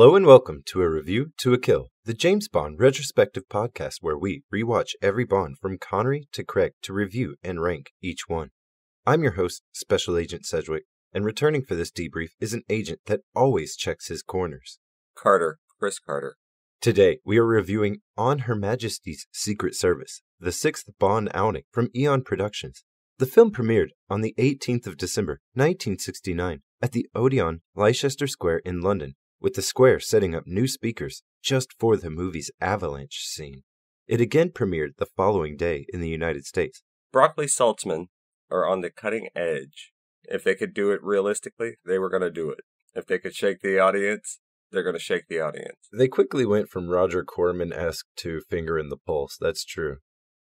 Hello and welcome to a review to a kill, the James Bond retrospective podcast where we rewatch every Bond from Connery to Craig to review and rank each one. I'm your host, Special Agent Sedgwick, and returning for this debrief is an agent that always checks his corners. Carter, Chris Carter. Today, we are reviewing On Her Majesty's Secret Service, the sixth Bond outing from Eon Productions. The film premiered on the 18th of December, 1969, at the Odeon, Leicester Square in London, with the square setting up new speakers just for the movie's avalanche scene. It again premiered the following day in the United States. Broccoli Saltzman are on the cutting edge. If they could do it realistically, they were going to do it. If they could shake the audience, they're going to shake the audience. They quickly went from Roger Corman esque to finger in the pulse, that's true.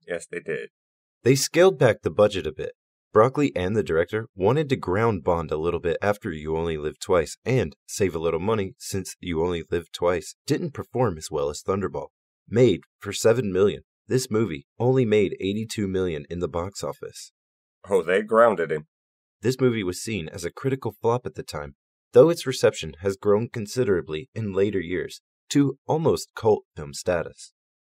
Yes, they did. They scaled back the budget a bit. Broccoli and the director wanted to ground Bond a little bit after You Only Live Twice and save a little money since You Only Live Twice didn't perform as well as Thunderball. Made for 7 million, this movie only made 82 million in the box office. Oh, they grounded him. This movie was seen as a critical flop at the time, though its reception has grown considerably in later years to almost cult film status.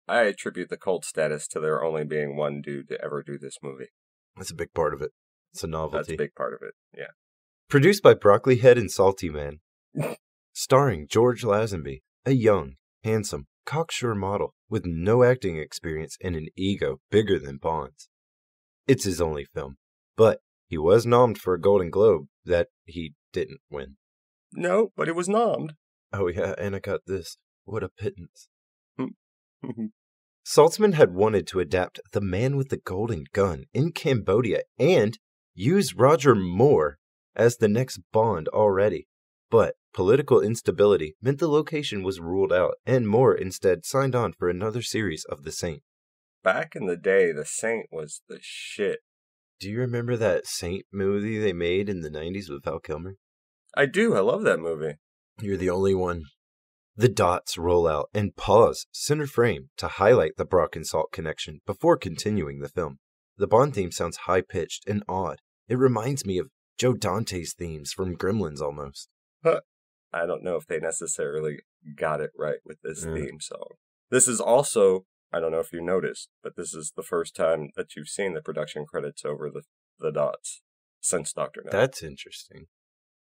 I attribute the cult status to there only being one dude to ever do this movie. That's a big part of it. It's a novelty. That's a big part of it. Yeah. Produced by Broccoli Head and Salty Man. Starring George Lazenby, a young, handsome, cocksure model with no acting experience and an ego bigger than Bond's. It's his only film, but he was nommed for a Golden Globe that he didn't win. No, but it was nommed. Oh, yeah, and I got this. What a pittance. Mm-hmm. Saltzman had wanted to adapt The Man with the Golden Gun in Cambodia and use Roger Moore as the next Bond already. But political instability meant the location was ruled out, and Moore instead signed on for another series of The Saint. Back in the day, The Saint was the shit. Do you remember that Saint movie they made in the 90s with Val Kilmer? I do. I love that movie. You're the only one. The dots roll out and pause center frame to highlight the Brock and Salt connection before continuing the film. The Bond theme sounds high pitched and odd. It reminds me of Joe Dante's themes from Gremlins almost. Huh. I don't know if they necessarily got it right with this Yeah. theme song. This is also, I don't know if you noticed, but this is the first time that you've seen the production credits over the, the dots since Doctor No. That's interesting.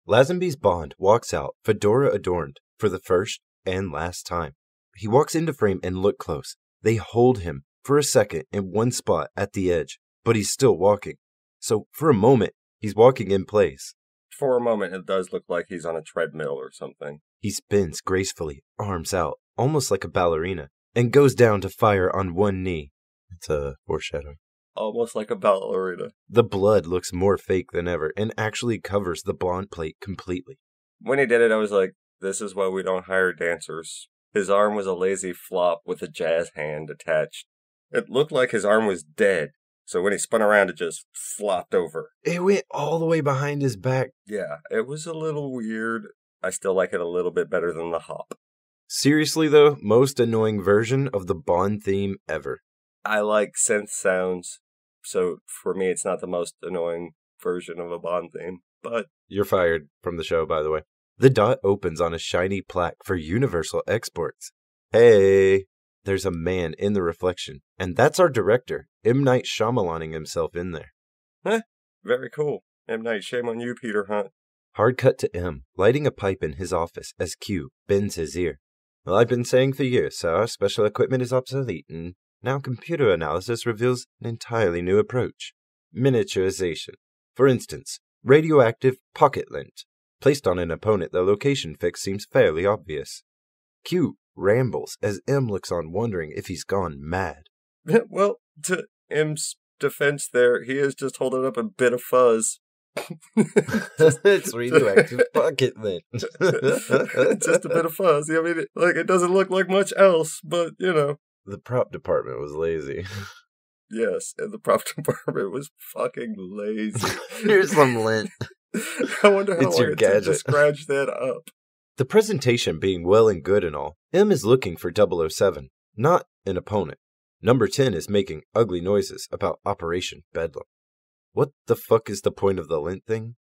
Lazenby's Bond walks out, fedora adorned, for the first and last time. He walks into frame and look close. They hold him for a second in one spot at the edge, but he's still walking. So for a moment, he's walking in place. For a moment, it does look like he's on a treadmill or something. He spins gracefully, arms out, almost like a ballerina, and goes down to fire on one knee. It's a foreshadowing. Almost like a ballerina. The blood looks more fake than ever and actually covers the blonde plate completely. When he did it, I was like, this is why we don't hire dancers. His arm was a lazy flop with a jazz hand attached. It looked like his arm was dead. So when he spun around, it just flopped over. It went all the way behind his back. Yeah, it was a little weird. I still like it a little bit better than the hop. Seriously, though, most annoying version of the Bond theme ever. I like synth sounds, so for me, it's not the most annoying version of a Bond theme. But You're fired from the show, by the way. The dot opens on a shiny plaque for Universal Exports. Hey, there's a man in the reflection, and that's our director, M. Night Shyamalaning himself in there. Huh? Very cool. M. Night, shame on you, Peter Hunt. Hard cut to M, lighting a pipe in his office as Q bends his ear. Well, I've been saying for years, sir, special equipment is obsolete, and now computer analysis reveals an entirely new approach. Miniaturization. For instance, radioactive pocket lint. Placed on an opponent, the location fix seems fairly obvious. Q rambles as M looks on, wondering if he's gone mad. well, to M's defense there, he is just holding up a bit of fuzz. it's radioactive pocket lint. just a bit of fuzz. I mean, it, like it doesn't look like much else, but you know, The prop department was lazy. yes. And the prop department was fucking lazy. Here's some lint. I wonder how It's long your it took to gadget. scratch that up. The presentation being well and good and all, M is looking for 007, not an opponent. Number 10 is making ugly noises about Operation Bedlam. What the fuck is the point of the lint thing?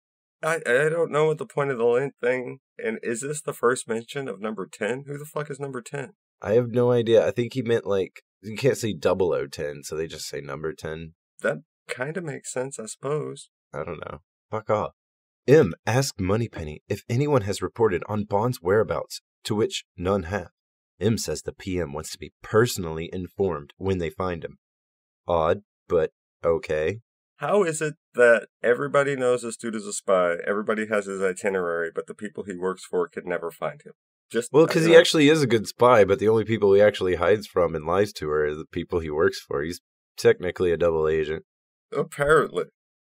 I I don't know what the point of the lint thing. And is this the first mention of number ten? Who the fuck is number ten? I have no idea. I think he meant like you can't say double O ten, so they just say number ten. That kind of makes sense, I suppose. I don't know. Fuck off. M asked Moneypenny if anyone has reported on Bond's whereabouts, to which none have. M says the PM wants to be personally informed when they find him. Odd, but okay. How is it that everybody knows this dude is a spy, everybody has his itinerary, but the people he works for could never find him? Just Well, because he actually is a good spy, but the only people he actually hides from and lies to are the people he works for. He's technically a double agent. apparently.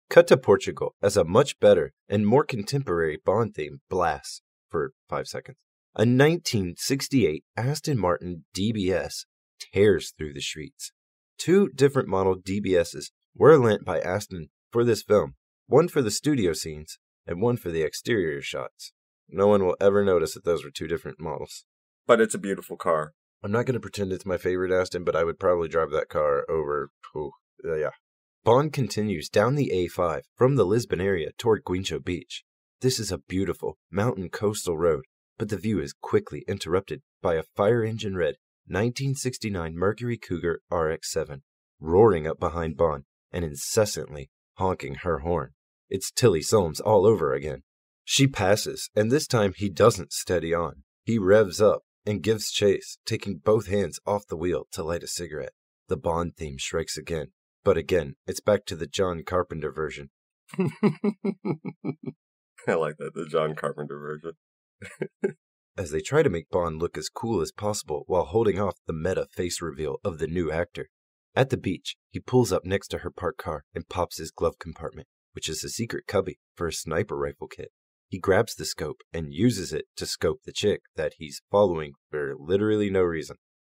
Cut to Portugal as a much better and more contemporary Bond theme blasts for five seconds. A 1968 Aston Martin DBS tears through the streets. Two different model DBSs were lent by Aston for this film, one for the studio scenes and one for the exterior shots. No one will ever notice that those were two different models. But it's a beautiful car. I'm not going to pretend it's my favorite Aston, but I would probably drive that car over. Oh, yeah. Bond continues down the A5 from the Lisbon area toward Guincho Beach. This is a beautiful mountain coastal road, but the view is quickly interrupted by a fire engine red 1969 Mercury Cougar RX 7 roaring up behind Bond and incessantly honking her horn. It's Tilly Soames all over again. She passes, and this time he doesn't steady on. He revs up and gives chase, taking both hands off the wheel to light a cigarette. The Bond theme strikes again, but again, it's back to the John Carpenter version. I like that, the John Carpenter version. As they try to make Bond look as cool as possible while holding off the meta face reveal of the new actor. At the beach, he pulls up next to her parked car and pops his glove compartment, which is a secret cubby for a sniper rifle kit. He grabs the scope and uses it to scope the chick that he's following for literally no reason.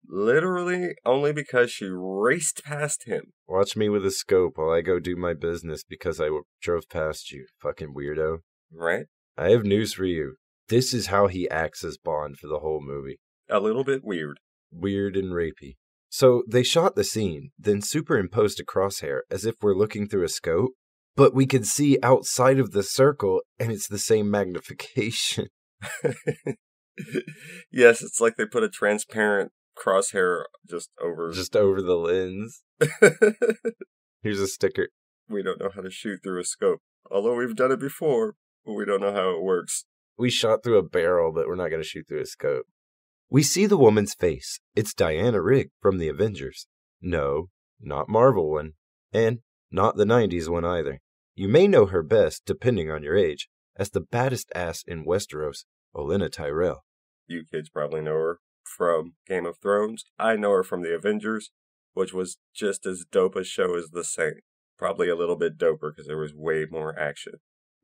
Literally only because she raced past him. Watch me with a scope while I go do my business because I drove past you, fucking weirdo. Right? I have news for you. This is how he acts as Bond for the whole movie. A little bit weird. Weird and rapey. So they shot the scene, then superimposed a crosshair as if we're looking through a scope, but we could see outside of the circle and it's the same magnification. yes, it's like they put a transparent crosshair just over. Just over the lens. Here's a sticker. we don't know how to shoot through a scope. Although we've done it before, but we don't know how it works. We shot through a barrel, but we're not going to shoot through a scope. We see the woman's face. It's Diana Rigg from the Avengers. No, not Marvel one. And not the 90s one either. You may know her best, depending on your age, as the baddest ass in Westeros, Olenna Tyrell. You kids probably know her from Game of Thrones. I know her from The Avengers, which was just as dope a show as The Saint. Probably a little bit doper because there was way more action.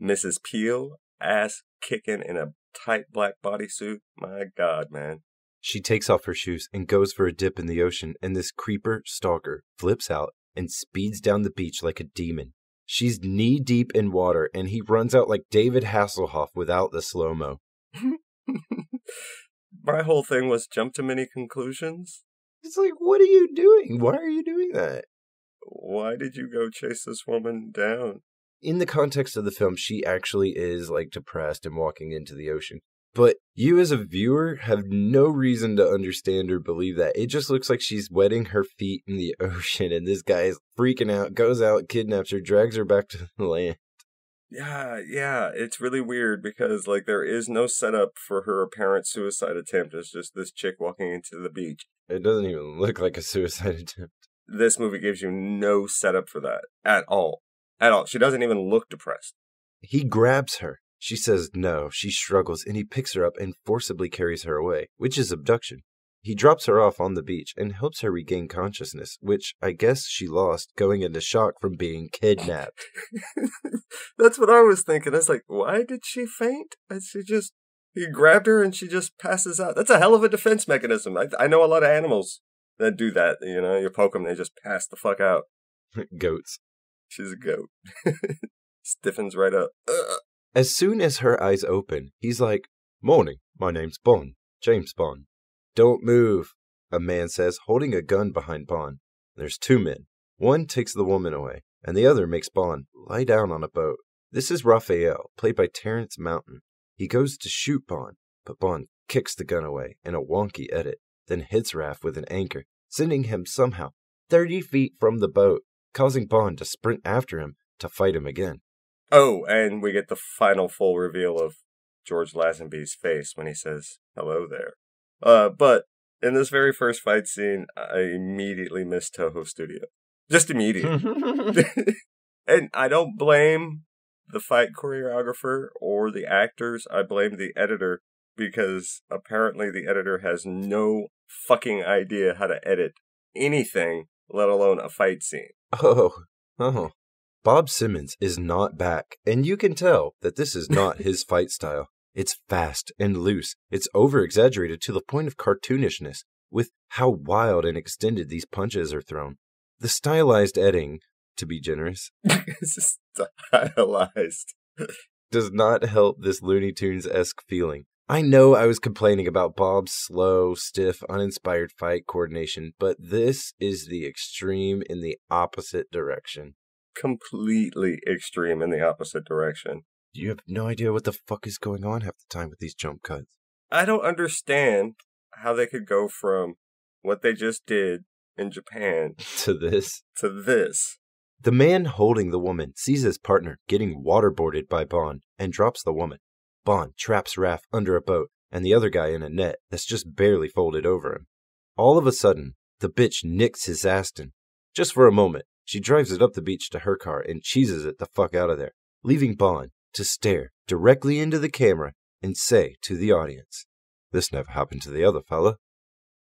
Mrs. Peel, ass kicking in a tight black bodysuit. My god, man. She takes off her shoes and goes for a dip in the ocean, and this creeper stalker flips out and speeds down the beach like a demon. She's knee deep in water, and he runs out like David Hasselhoff without the slow mo. My whole thing was jump to many conclusions. It's like, what are you doing? Why are you doing that? Why did you go chase this woman down? In the context of the film, she actually is like depressed and walking into the ocean. But you, as a viewer, have no reason to understand or believe that. It just looks like she's wetting her feet in the ocean, and this guy is freaking out, goes out, kidnaps her, drags her back to the land. Yeah, yeah, it's really weird because like there is no setup for her apparent suicide attempt. It's just this chick walking into the beach. It doesn't even look like a suicide attempt. This movie gives you no setup for that at all. At all. She doesn't even look depressed. He grabs her. She says no. She struggles, and he picks her up and forcibly carries her away, which is abduction. He drops her off on the beach and helps her regain consciousness, which I guess she lost going into shock from being kidnapped. That's what I was thinking. I was like, why did she faint? And she just he grabbed her and she just passes out. That's a hell of a defense mechanism. I, I know a lot of animals that do that. You know, you poke them, they just pass the fuck out. Goats. She's a goat. Stiffens right up. Ugh. As soon as her eyes open, he's like, Morning, my name's Bond, James Bond. Don't move, a man says, holding a gun behind Bond. There's two men. One takes the woman away, and the other makes Bond lie down on a boat. This is Raphael, played by Terence Mountain. He goes to shoot Bond, but Bond kicks the gun away in a wonky edit, then hits Raph with an anchor, sending him somehow 30 feet from the boat, causing Bond to sprint after him to fight him again. Oh, and we get the final full reveal of George Lazenby's face when he says, hello there. Uh, but in this very first fight scene, I immediately missed Toho Studio. Just immediately. and I don't blame the fight choreographer or the actors. I blame the editor because apparently the editor has no fucking idea how to edit anything, let alone a fight scene. Oh, oh. Bob Simmons is not back, and you can tell that this is not his fight style. It's fast and loose. It's over exaggerated to the point of cartoonishness with how wild and extended these punches are thrown. The stylized editing, to be generous, stylized, does not help this Looney Tunes esque feeling. I know I was complaining about Bob's slow, stiff, uninspired fight coordination, but this is the extreme in the opposite direction. Completely extreme in the opposite direction. You have no idea what the fuck is going on half the time with these jump cuts. I don't understand how they could go from what they just did in Japan to this. To this. The man holding the woman sees his partner getting waterboarded by Bond and drops the woman. Bond traps Raph under a boat and the other guy in a net that's just barely folded over him. All of a sudden, the bitch nicks his Aston. Just for a moment, she drives it up the beach to her car and cheeses it the fuck out of there, leaving Bond to stare directly into the camera and say to the audience, This never happened to the other fella.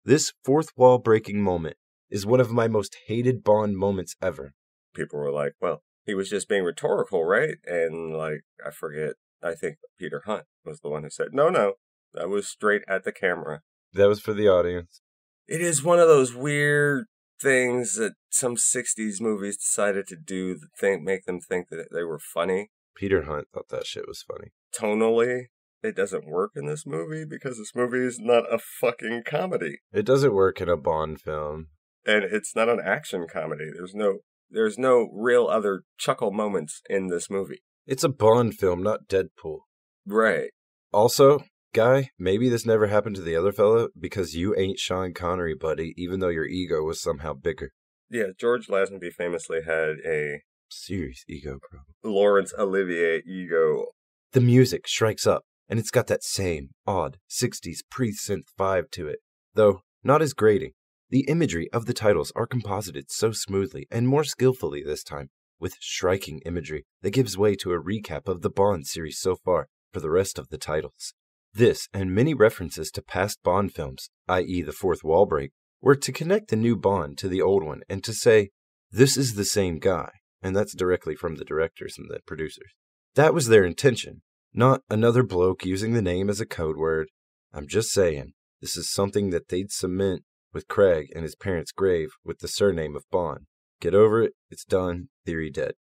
This fourth wall breaking moment is one of my most hated Bond moments ever. People were like, Well, he was just being rhetorical, right? And like, I forget, I think Peter Hunt was the one who said, No, no, that was straight at the camera. That was for the audience. It is one of those weird things that some 60s movies decided to do that think, make them think that they were funny. Peter Hunt thought that shit was funny. Tonally, it doesn't work in this movie because this movie is not a fucking comedy. It doesn't work in a Bond film. And it's not an action comedy. There's no there's no real other chuckle moments in this movie. It's a Bond film, not Deadpool. Right. Also, guy, maybe this never happened to the other fellow because you ain't Sean Connery, buddy, even though your ego was somehow bigger. Yeah, George Lazenby famously had a serious ego problem. Laurence Olivier ego. The music strikes up, and it's got that same odd 60s pre synth vibe to it, though not as grating. The imagery of the titles are composited so smoothly and more skillfully this time, with striking imagery that gives way to a recap of the Bond series so far for the rest of the titles. This and many references to past Bond films, i.e., the fourth wall break, were to connect the new Bond to the old one and to say, this is the same guy, and that's directly from the directors and the producers. That was their intention, not another bloke using the name as a code word. I'm just saying, this is something that they'd cement with Craig and his parents' grave with the surname of Bond. Get over it, it's done, theory dead.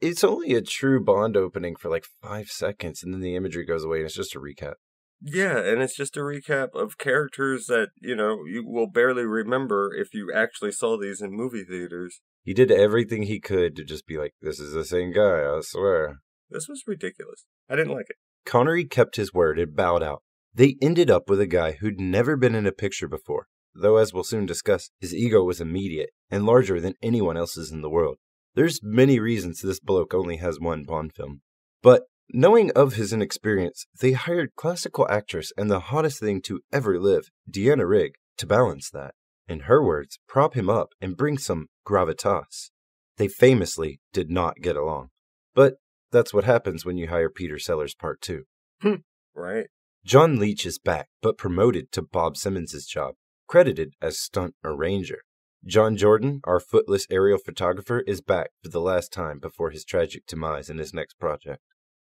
It's only a true Bond opening for like five seconds, and then the imagery goes away, and it's just a recap. Yeah, and it's just a recap of characters that, you know, you will barely remember if you actually saw these in movie theaters. He did everything he could to just be like, this is the same guy, I swear. This was ridiculous. I didn't like it. Connery kept his word and bowed out. They ended up with a guy who'd never been in a picture before, though, as we'll soon discuss, his ego was immediate and larger than anyone else's in the world. There's many reasons this bloke only has one Bond film. But knowing of his inexperience, they hired classical actress and the hottest thing to ever live, Diana Rigg, to balance that. In her words, prop him up and bring some gravitas. They famously did not get along. But that's what happens when you hire Peter Sellers Part 2. Hmm. right. John Leach is back, but promoted to Bob Simmons' job, credited as stunt arranger. John Jordan, our footless aerial photographer, is back for the last time before his tragic demise in his next project.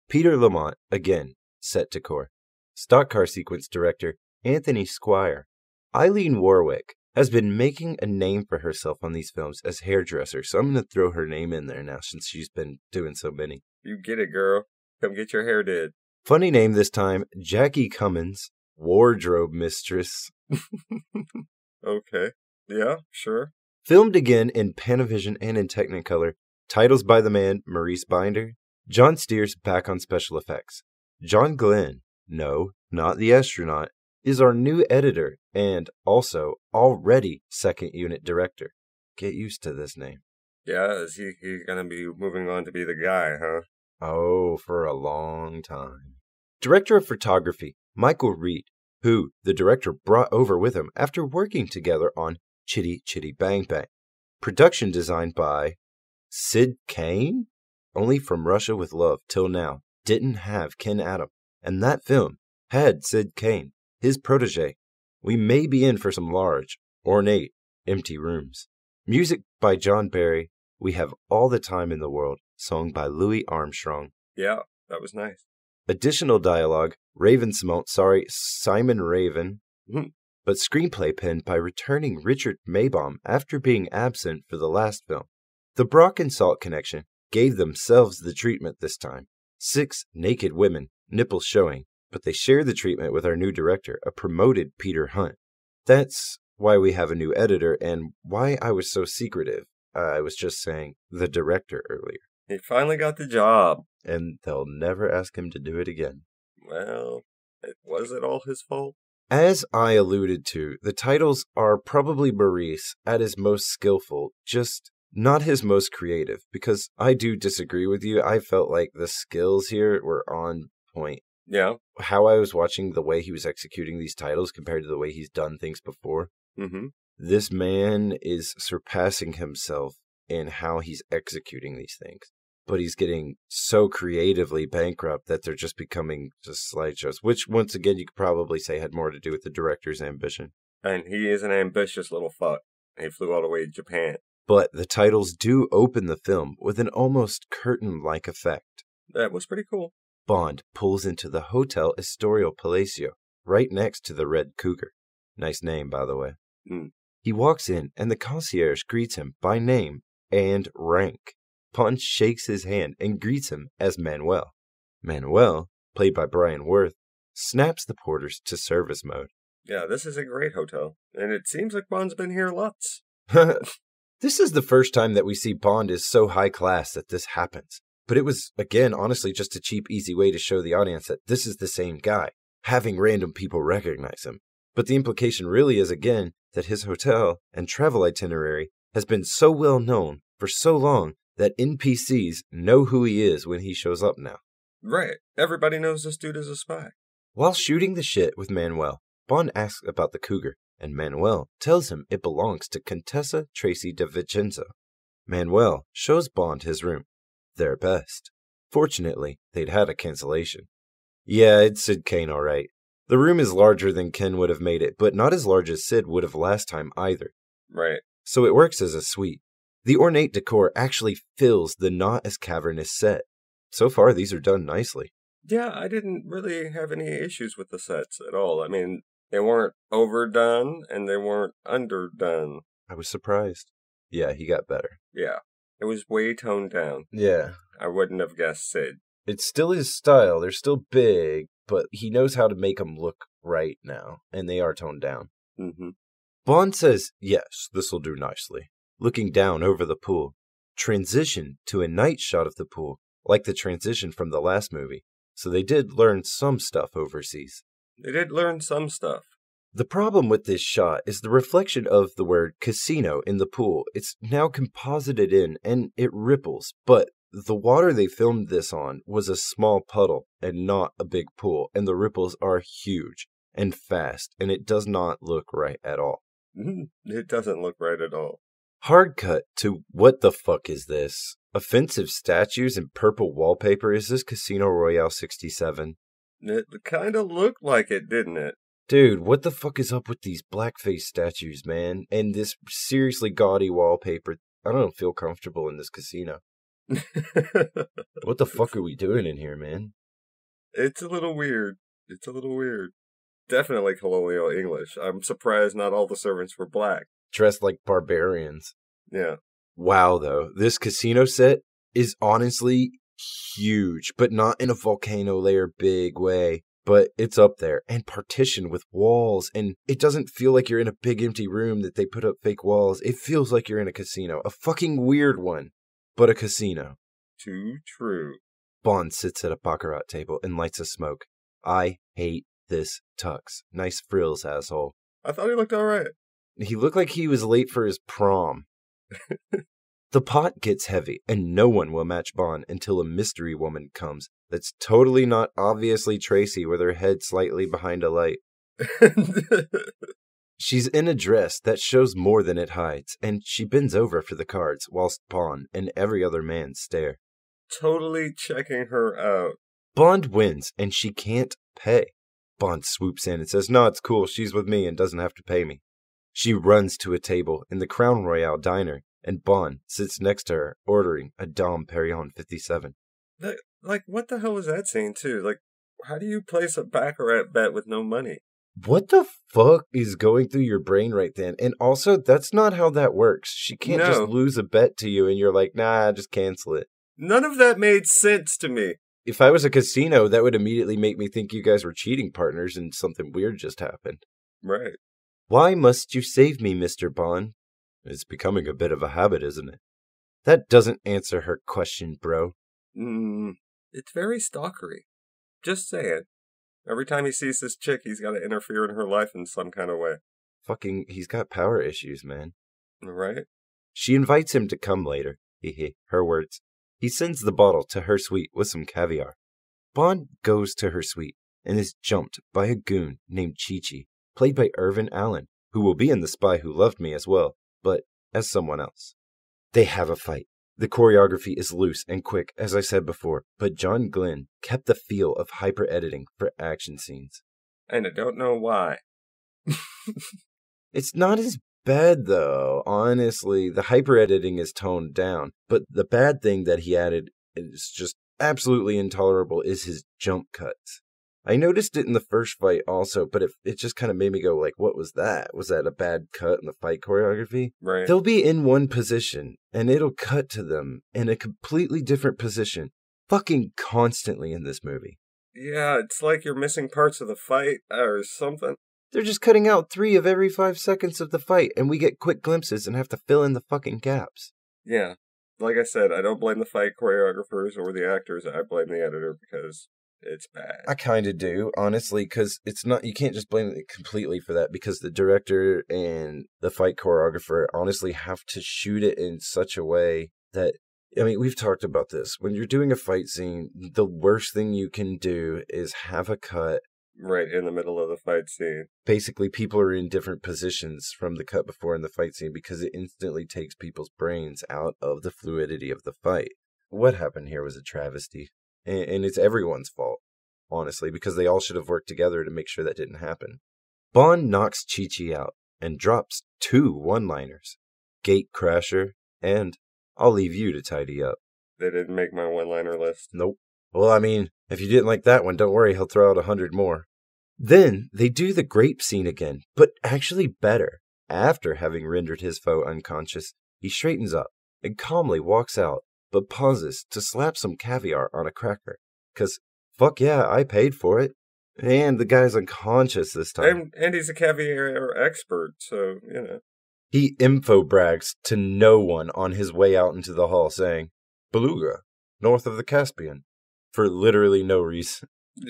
Peter Lamont, again, set decor. Stock car sequence director Anthony Squire. Eileen Warwick has been making a name for herself on these films as hairdresser, so I'm going to throw her name in there now since she's been doing so many. You get it, girl. Come get your hair did. Funny name this time Jackie Cummins, wardrobe mistress. okay. Yeah, sure. Filmed again in Panavision and in Technicolor. Titles by the man Maurice Binder. John Stears back on special effects. John Glenn, no, not the astronaut, is our new editor and also already second unit director. Get used to this name. Yeah, is he, he gonna be moving on to be the guy, huh? Oh, for a long time. Director of photography, Michael Reed, who the director brought over with him after working together on Chitty Chitty Bang Bang. Production designed by Syd Cain? Only from Russia with Love till now didn't have Ken Adam, and that film had Syd Cain, his protege. We may be in for some large, ornate, empty rooms. Music by John Barry. We have all the time in the world, sung by Louis Armstrong. Yeah, that was nice. Additional dialogue, Raven Simone, sorry, Simon Raven, Mhm. but screenplay penned by returning Richard Maibaum after being absent for the last film. The Brock and Salt connection gave themselves the treatment this time. Six naked women, nipples showing, but they share the treatment with our new director, a promoted Peter Hunt. That's why we have a new editor and why I was so secretive. I was just saying the director earlier, He finally got the job. and they'll never ask him to do it again. Well, it, was it all his fault? As I alluded to, the titles are probably Maurice at his most skillful, just not his most creative, because I do disagree with you. I felt like the skills here were on point. Yeah. How I was watching the way he was executing these titles compared to the way he's done things before, Mm-hmm. this man is surpassing himself in how he's executing these things. But he's getting so creatively bankrupt that they're just becoming just slideshows, which once again you could probably say had more to do with the director's ambition. And he is an ambitious little fuck. He flew all the way to Japan. But the titles do open the film with an almost curtain like effect. That was pretty cool. Bond pulls into the Hotel Estoril Palacio, right next to the Red Cougar. Nice name, by the way. Mm. He walks in, and the concierge greets him by name and rank. Bond shakes his hand and greets him as Manuel. Manuel, played by Brian Worth, snaps the porters to service mode. Yeah, this is a great hotel. And it seems like Bond's been here lots. this is the first time that we see Bond is so high class that this happens. But it was, again, honestly, just a cheap, easy way to show the audience that this is the same guy, having random people recognize him. But the implication really is, again, that his hotel and travel itinerary has been so well known for so long that NPCs know who he is when he shows up now. Right. Everybody knows this dude is a spy. While shooting the shit with Manuel, Bond asks about the cougar, and Manuel tells him it belongs to Contessa Tracy de Vicenza. Manuel shows Bond his room. Their best. Fortunately, they'd had a cancellation. Yeah, it's Syd Cain, all right. The room is larger than Ken would have made it, but not as large as Syd would have last time either. Right. So it works as a suite. The ornate decor actually fills the not as cavernous set. So far, these are done nicely. Yeah, I didn't really have any issues with the sets at all. I mean, they weren't overdone and they weren't underdone. I was surprised. Yeah, he got better. Yeah. It was way toned down. Yeah. I wouldn't have guessed Syd. It's still his style. They're still big, but he knows how to make them look right now, and they are toned down. Mm-hmm. Bond says, Yes, this'll do nicely, looking down over the pool. Transition to a night shot of the pool, like the transition from the last movie. So they did learn some stuff overseas. They did learn some stuff. The problem with this shot is the reflection of the word casino in the pool. It's now composited in and it ripples, but the water they filmed this on was a small puddle and not a big pool, and the ripples are huge and fast, and it does not look right at all. Mhm. It doesn't look right at all. Hard cut to what the fuck is this? Offensive statues and purple wallpaper? Is this Casino Royale 67? It kind of looked like it, didn't it? Dude, what the fuck is up with these blackface statues, man? And this seriously gaudy wallpaper. I don't feel comfortable in this casino. What the fuck are we doing in here, man? it's a little weird. It's a little weird. Definitely colonial English. I'm surprised not all the servants were black. Dressed like barbarians. Yeah. Wow, though, this casino set is honestly huge, but not in a volcano layer big way. But it's up there and partitioned with walls, and it doesn't feel like you're in a big empty room that they put up fake walls. It feels like you're in a casino, a fucking weird one, but a casino. Too true. Bond sits at a baccarat table and lights a smoke. I hate this tux. Nice frills, asshole. I thought he looked all right. He looked like he was late for his prom. the pot gets heavy, and no one will match Bond until a mystery woman comes that's totally not obviously Tracy with her head slightly behind a light. She's in a dress that shows more than it hides, and she bends over for the cards whilst Bond and every other man stare. totally checking her out. Bond wins, and she can't pay. Bond swoops in and says, No, it's cool. She's with me and doesn't have to pay me. She runs to a table in the Crown Royale diner, and Bond sits next to her, ordering a Dom Perignon 57. That, like, what the hell was that scene, too? Like, how do you place a Baccarat bet with no money? What the fuck is going through your brain right then? And also, that's not how that works. She can't No. just lose a bet to you and you're like, nah, just cancel it. None of that made sense to me. If I was a casino, that would immediately make me think you guys were cheating partners and something weird just happened. Right. Why must you save me, Mr. Bond? It's becoming a bit of a habit, isn't it? That doesn't answer her question, bro. Mm, it's very stalkery. Just saying. Every time he sees this chick, he's got to interfere in her life in some kind of way. Fucking, he's got power issues, man. Right? She invites him to come later. Hehe, her words. He sends the bottle to her suite with some caviar. Bond goes to her suite and is jumped by a goon named Chi Chi, played by Irvin Allen, who will be in The Spy Who Loved Me as well, but as someone else. They have a fight. The choreography is loose and quick, as I said before, but John Glenn kept the feel of hyper editing for action scenes. And I don't know why. It's not as bad though, honestly. The hyper editing is toned down, but the bad thing that he added is just absolutely intolerable is his jump cuts. I noticed it in the first fight also, but it, it just kind of made me go like, what was that? Was that a bad cut in the fight choreography? Right? They'll be in one position and it'll cut to them in a completely different position fucking constantly in this movie. yeah, it's like you're missing parts of the fight or something. They're just cutting out three of every five seconds of the fight, and we get quick glimpses and have to fill in the fucking gaps. Yeah. Like I said, I don't blame the fight choreographers or the actors. I blame the editor because it's bad. I kind of do, honestly, because it's not, you can't just blame it completely for that because the director and the fight choreographer honestly have to shoot it in such a way that, I mean, we've talked about this. When you're doing a fight scene, the worst thing you can do is have a cut. right in the middle of the fight scene. Basically, people are in different positions from the cut before in the fight scene because it instantly takes people's brains out of the fluidity of the fight. What happened here was a travesty, and, and it's everyone's fault, honestly, because they all should have worked together to make sure that didn't happen. Bond knocks Chi Chi out and drops two one liners Gate Crasher and I'll leave you to tidy up. They didn't make my one liner list. Nope. Well, I mean, if you didn't like that one, don't worry, he'll throw out a hundred more. Then they do the grape scene again, but actually better. After having rendered his foe unconscious, he straightens up and calmly walks out, but pauses to slap some caviar on a cracker. Cause fuck yeah, I paid for it. And the guy's unconscious this time. And, and he's a caviar expert, so, you know. He info brags to no one on his way out into the hall, saying, Beluga, north of the Caspian, for literally no reason.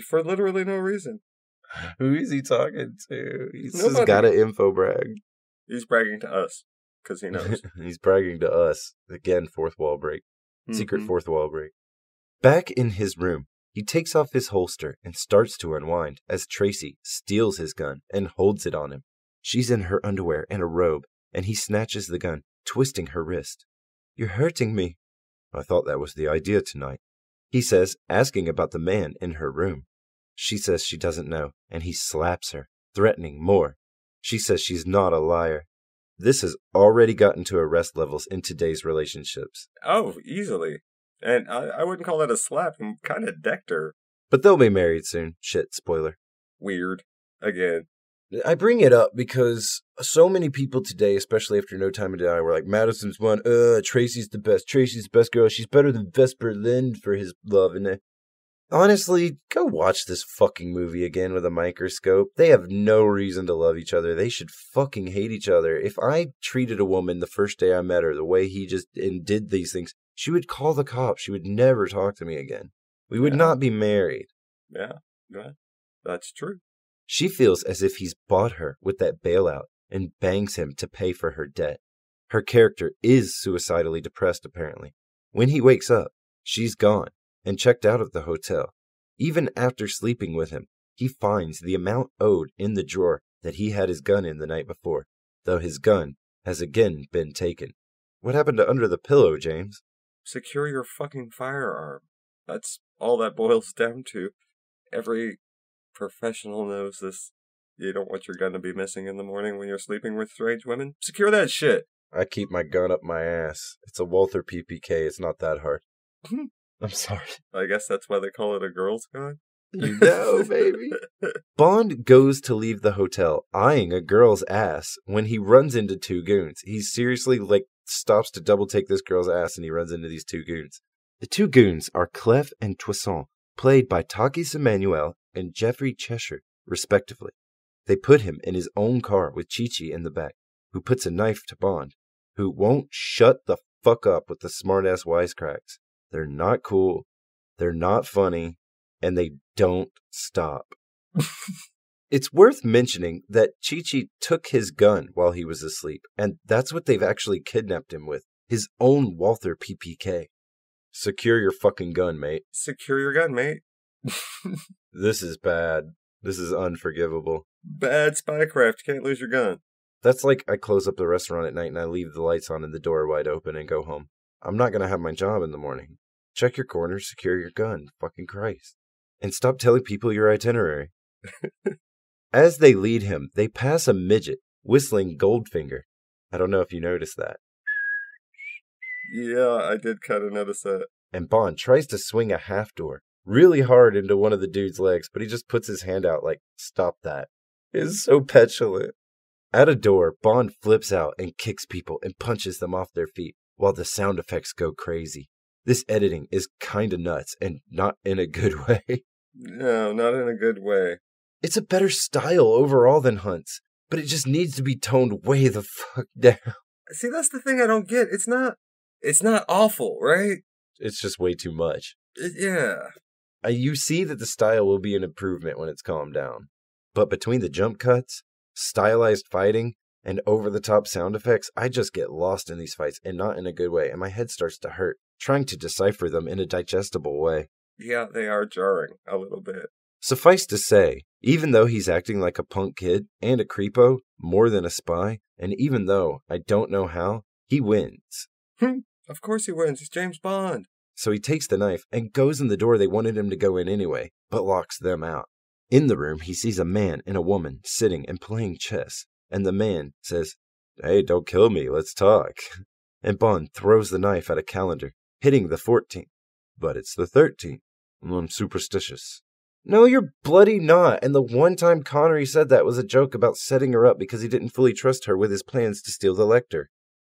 For literally no reason. Who is he talking to? He's just got an info brag. He's bragging to us because he knows. He's bragging to us. Again, fourth wall break. Secret Mhm. fourth wall break. Back in his room, he takes off his holster and starts to unwind as Tracy steals his gun and holds it on him. She's in her underwear and a robe, and he snatches the gun, twisting her wrist. You're hurting me. I thought that was the idea tonight. He says, asking about the man in her room. She says she doesn't know, and he slaps her, threatening more. She says she's not a liar. This has already gotten to arrest levels in today's relationships. Oh, easily. And I, I wouldn't call that a slap. He kind of decked her. But they'll be married soon. Shit, spoiler. Weird. Again. I bring it up because so many people today, especially after No Time to Die, were like, Madison's one, uh, Tracy's the best. Tracy's the best girl. She's better than Vesper Lynd for his love. And honestly, go watch this fucking movie again with a microscope. They have no reason to love each other. They should fucking hate each other. If I treated a woman the first day I met her the way he just and did these things, she would call the cops. She would never talk to me again. We would Yeah. not be married. Yeah, yeah, that's true. She feels as if he's bought her with that bailout and bangs him to pay for her debt. Her character is suicidally depressed, apparently. When he wakes up, she's gone and checked out of the hotel. Even after sleeping with him, he finds the amount owed in the drawer that he had his gun in the night before, though his gun has again been taken. What happened to under the pillow, James? Secure your fucking firearm. That's all that boils down to. Every professional knows this. You don't want your gun to be missing in the morning when you're sleeping with strange women. Secure that shit. I keep my gun up my ass. It's a Walther PPK. It's not that hard. I'm sorry. I guess that's why they call it a girl's gun. You know, baby. Bond goes to leave the hotel, eyeing a girl's ass, when he runs into two goons. He seriously, like, stops to double take this girl's ass and he runs into these two goons. The two goons are Clef and Toussaint, played by Takis Emmanuel and Geoffrey Cheshire, respectively. They put him in his own car with Chi-Chi in the back, who puts a knife to Bond, who won't shut the fuck up with the smart-ass wisecracks. They're not cool. They're not funny and they don't stop. it's worth mentioning that Chi Chi took his gun while he was asleep, and that's what they've actually kidnapped him with his own Walther PPK. Secure your fucking gun, mate. Secure your gun, mate. This is bad. This is unforgivable. Bad spycraft. Can't lose your gun. That's like I close up the restaurant at night and I leave the lights on and the door wide open and go home. I'm not going to have my job in the morning. Check your corners, secure your gun. Fucking Christ. And stop telling people your itinerary. As they lead him, they pass a midget whistling Goldfinger. I don't know if you noticed that. Yeah, I did kind of notice that. And Bond tries to swing a half door really hard into one of the dude's legs, but he just puts his hand out like, stop that. It's so petulant. At a door, Bond flips out and kicks people and punches them off their feet while the sound effects go crazy. This editing is kinda nuts and not in a good way. No, not in a good way. It's a better style overall than Hunt's, but it just needs to be toned way the fuck down. See, that's the thing I don't get. It's not. It's not awful, right? It's just way too much. It- yeah. Uh, you see that the style will be an improvement when it's calmed down. But between the jump cuts, stylized fighting, and over the top sound effects, I just get lost in these fights and not in a good way, and my head starts to hurt, trying to decipher them in a digestible way. Yeah, they are jarring a little bit. Suffice to say, even though he's acting like a punk kid and a creepo, more than a spy, and even though I don't know how, he wins. Hmm, of course he wins. It's James Bond. So he takes the knife and goes in the door they wanted him to go in anyway, but locks them out. In the room, he sees a man and a woman sitting and playing chess, and the man says, Hey, don't kill me, let's talk. And Bond throws the knife at a calendar, hitting the 14th. But it's the 13th. I'm superstitious. No, you're bloody not. And the one time Connery said that was a joke about setting her up because he didn't fully trust her with his plans to steal the Lektor.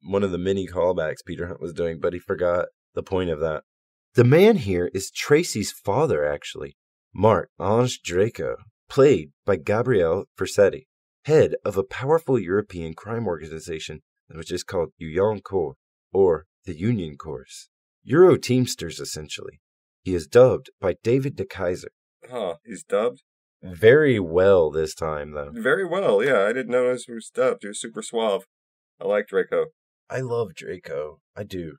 One of the many callbacks Peter Hunt was doing, but he forgot the point of that. The man here is Tracy's father, actually. Mark Ange Draco, played by Gabriel Ferzetti, head of a powerful European crime organization which is called Union Corps, or the Union Corps. Euro Teamsters, essentially. He is dubbed by David de Keyser. Huh, he's dubbed? Very well this time, though. Very well, yeah. I didn't notice he was dubbed. He was super suave. I like Draco. I love Draco. I do.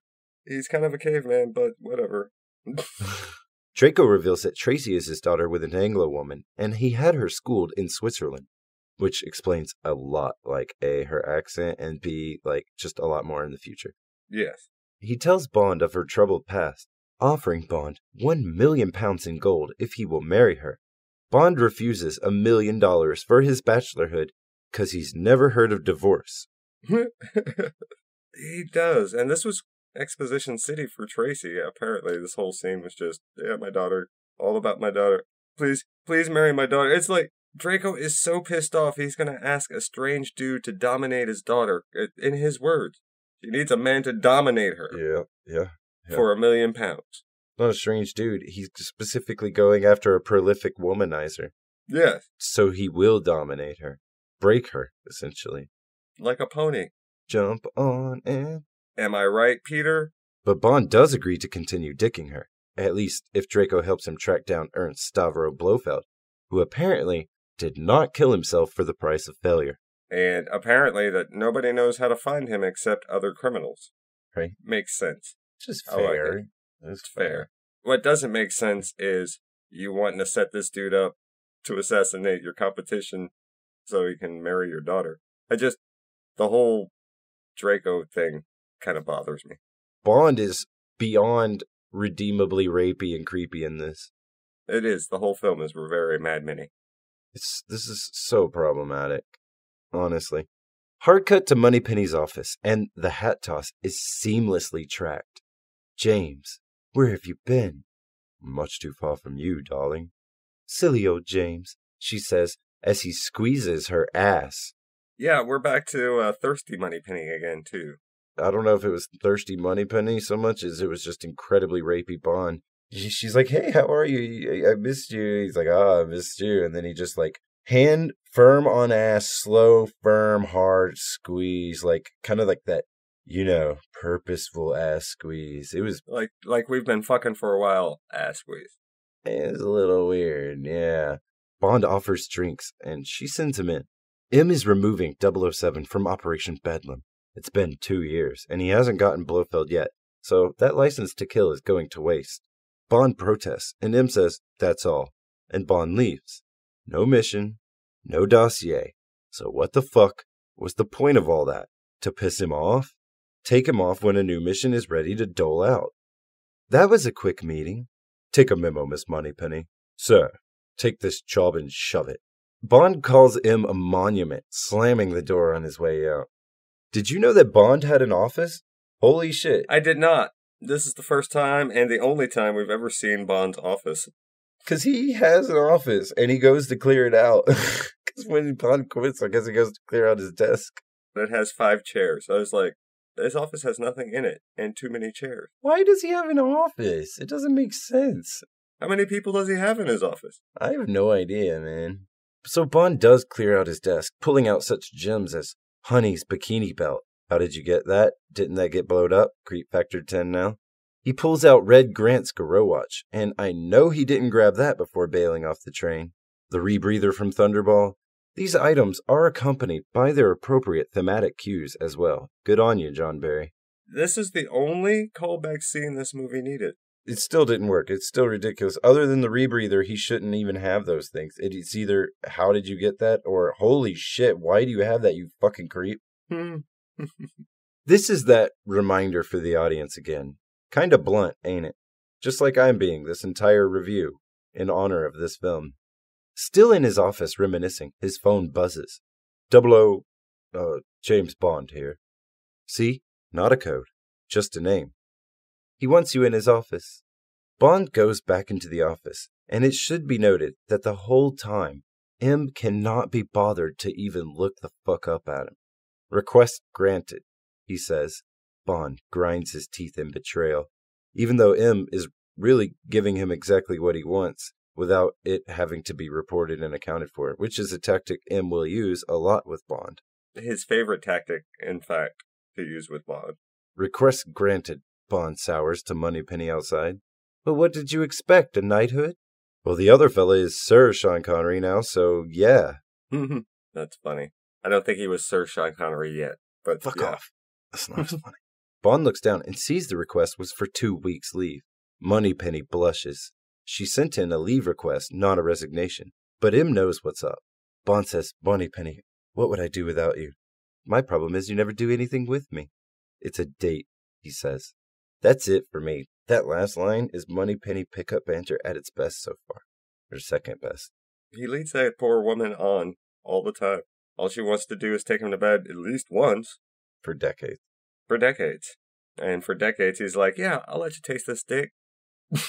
He's kind of a caveman, but whatever. Draco reveals that Tracy is his daughter with an Anglo woman, and he had her schooled in Switzerland, which explains a lot, like A, her accent, and B, like just a lot more in the future. Yes. He tells Bond of her troubled past, offering Bond one million pounds in gold if he will marry her. Bond refuses a million dollars for his bachelorhood because he's never heard of divorce. he does. And this was Exposition City for Tracy. Apparently, this whole scene was just, yeah, my daughter. All about my daughter. Please, please marry my daughter. It's like Draco is so pissed off he's going to ask a strange dude to dominate his daughter. In his words, he needs a man to dominate her Yeah, yeah. yeah. for a million pounds. Not a strange dude. He's specifically going after a prolific womanizer. Yes, So he will dominate her, break her, essentially. like a pony. Jump on and. Am I right, Peter? But Bond does agree to continue dicking her. At least, if Draco helps him track down Ernst Stavro Blofeld, who apparently did not kill himself for the price of failure. And apparently that nobody knows how to find him except other criminals. Right. Makes sense. Just I like fair. it. It's Fair. What doesn't make sense is you wanting to set this dude up to assassinate your competition so he can marry your daughter. I just the whole Draco thing kind of bothers me. Bond is beyond redeemably rapey and creepy in this. It is. The whole film is very Mad Mini. It's this is so problematic, honestly. Hard cut to Moneypenny's office, and the hat toss is seamlessly tracked. James, where have you been? Much too far from you, darling. Silly old James, she says as he squeezes her ass. Yeah, we're back to uh, Thirsty Moneypenny again, too. I don't know if it was thirsty Moneypenny so much as it was just incredibly rapey Bond. She's like, "Hey, how are you? I I missed you." He's like, "Ah, I missed you," and then he just like hand firm on ass, slow, firm, hard squeeze, like kind of like that, you know, purposeful ass squeeze. It was Like like we've been fucking for a while, ass squeeze. it was a little weird, yeah. Bond offers drinks, and she sends him in. M is removing 007 from Operation Bedlam. It's been two years, and he hasn't gotten Blofeld yet, so that license to kill is going to waste. Bond protests, and M says, that's all, and Bond leaves. No mission, no dossier. So what the fuck was the point of all that? To piss him off? Take him off when a new mission is ready to dole out. That was a quick meeting. Take a memo, Miss Moneypenny. Sir, take this job and shove it. Bond calls M a monument, slamming the door on his way out. Did you know that Bond had an office? Holy shit. I did not. This is the first time and the only time we've ever seen Bond's office. Because he has an office and he goes to clear it out. Because when Bond quits, I guess he goes to clear out his desk. It has five chairs. I was like, this office has nothing in it and too many chairs. Why does he have an office? It doesn't make sense. How many people does he have in his office? I have no idea, man. So Bond does clear out his desk, pulling out such gems as Honey's bikini belt. How did you get that? Didn't that get blowed up? Creep factor 10 now. He pulls out Red Grant's garrote watch, and I know he didn't grab that before bailing off the train. The rebreather from Thunderball. These items are accompanied by their appropriate thematic cues as well. Good on you, John Barry. This is the only callback scene this movie needed. It still didn't work. It's still ridiculous. Other than the rebreather, he shouldn't even have those things. It's either how did you get that or holy shit, why do you have that, you fucking creep? Hmm. This is that reminder for the audience again. Kinda blunt, ain't it? Just like I'm being this entire review in honor of this film. Still in his office reminiscing, his phone buzzes. Double O, uh, James Bond here. See? Not a code. Just a name. He wants you in his office. Bond goes back into the office, and it should be noted that the whole time, M cannot be bothered to even look the fuck up at him. Request granted, he says. Bond grinds his teeth in betrayal, even though M is really giving him exactly what he wants without it having to be reported and accounted for, which is a tactic M will use a lot with Bond. His favorite tactic, in fact, to use with Bond. Request granted, Bond sours to Moneypenny outside. But what did you expect, a knighthood? Well, the other fella is Sir Sean Connery now, so yeah. That's funny. I don't think he was Sir Sean Connery yet, but Fuck yeah. off. That's not funny. Bond looks down and sees the request was for two weeks' leave. Moneypenny blushes. She sent in a leave request, not a resignation. But M knows what's up. Bond says, Moneypenny, what would I do without you? My problem is you never do anything with me. It's a date, he says. That's it for me. That last line is Moneypenny pickup banter at its best so far. Or second best. He leads that poor woman on all the time. All she wants to do is take him to bed at least once For decades. For decades. And for decades, he's like, Yeah, I'll let you taste this dick.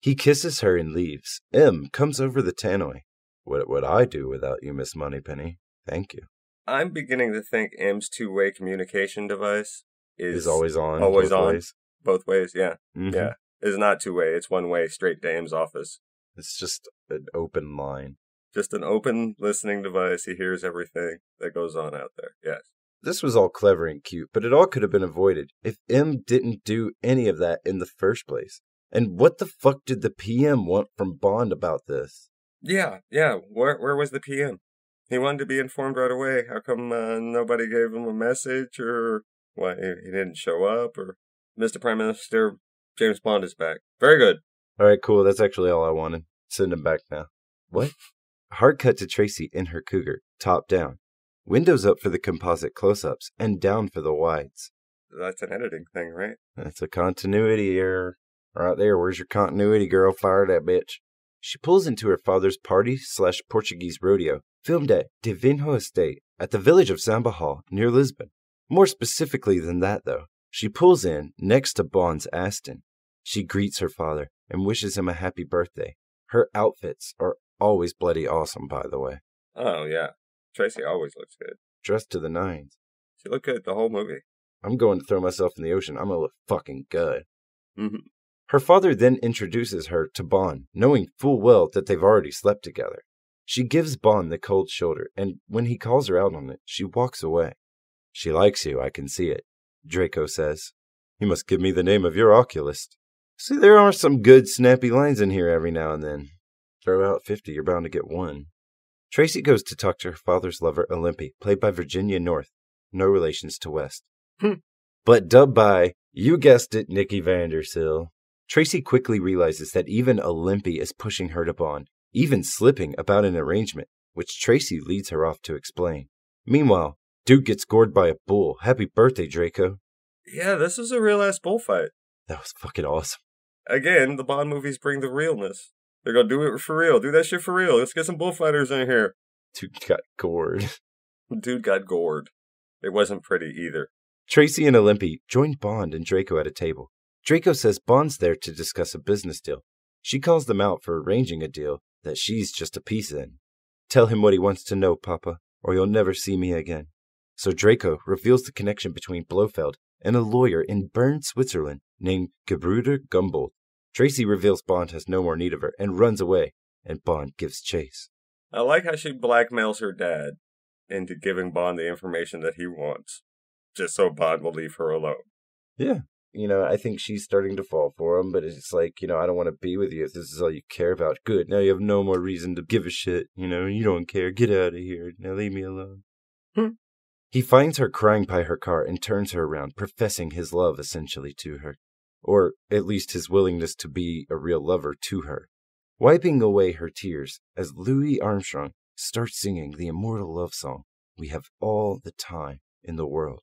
He kisses her and leaves. M comes over the tannoy. What would I do without you, Miss Moneypenny? Thank you. I'm beginning to think M's two way communication device is, Is always on. always both on. ways. both ways. Yeah. Mhm. Yeah. It's not two way, it's one way straight to M's office. It's just an open line. Just an open listening device. He hears everything that goes on out there. Yes. This was all clever and cute, but it all could have been avoided if M didn't do any of that in the first place. And what the fuck did the PM want from Bond about this? Yeah, yeah. Where where was the PM? He wanted to be informed right away. How come uh, nobody gave him a message, or why he didn't show up, or Mr. Prime Minister James Bond is back. Very good. All right, cool. That's actually all I wanted. Send him back now. What? Hard cut to Tracy in her cougar, top down. Windows up for the composite close ups and down for the wides. That's an editing thing, right? That's a continuity error. Right there, where's your continuity, girl? Fire that bitch. She pulls into her father's party slash Portuguese rodeo, filmed at Divinho Estate at the village of Samba Hall near Lisbon. More specifically than that, though, she pulls in next to Bond's Aston. She greets her father and wishes him a happy birthday. Her outfits are always bloody awesome, by the way. Oh, yeah. Tracy always looks good. Dressed to the nines. She looked good the whole movie. I'm going to throw myself in the ocean. I'm gonna look fucking good. Mm-hmm. Her father then introduces her to Bond, knowing full well that they've already slept together. She gives Bond the cold shoulder, and when he calls her out on it, she walks away. She likes you, I can see it, Draco says. You must give me the name of your oculist. See, there are some good snappy lines in here every now and then. Throw out 50, you're bound to get one. Tracy goes to talk to her father's lover, Olympe, played by Virginia North, no relations to West. Hmm. but dubbed by, you guessed it, Nikki van der Zyl. Tracy quickly realizes that even Olympe is pushing her to bond, even slipping about an arrangement, which Tracy leads her off to explain. Meanwhile, Duke gets gored by a bull. Happy birthday, Draco. Yeah, this is a real ass bullfight. That was fucking awesome. Again, the Bond movies bring the realness. They're gonna do it for real. Do that shit for real. Let's get some bullfighters in here. Dude got gored. Dude got gored. It wasn't pretty either. Tracy and Olympe join Bond and Draco at a table. Draco says Bond's there to discuss a business deal. She calls them out for arranging a deal that she's just a piece in. Tell him what he wants to know, Papa, or you'll never see me again. So Draco reveals the connection between Blofeld and a lawyer in Bern, Switzerland named Gebruder Gumbold. Tracy reveals Bond has no more need of her and runs away, and Bond gives chase. I like how she blackmails her dad into giving Bond the information that he wants, just so Bond will leave her alone. Yeah. You know, I think she's starting to fall for him, but it's like, you know, I don't want to be with you if this is all you care about. Good. Now you have no more reason to give a shit. You know, you don't care. Get out of here. Now leave me alone. Hmm. He finds her crying by her car and turns her around, professing his love essentially to her. Or at least his willingness to be a real lover to her. Wiping away her tears as Louis Armstrong starts singing the immortal love song, We Have All the Time in the World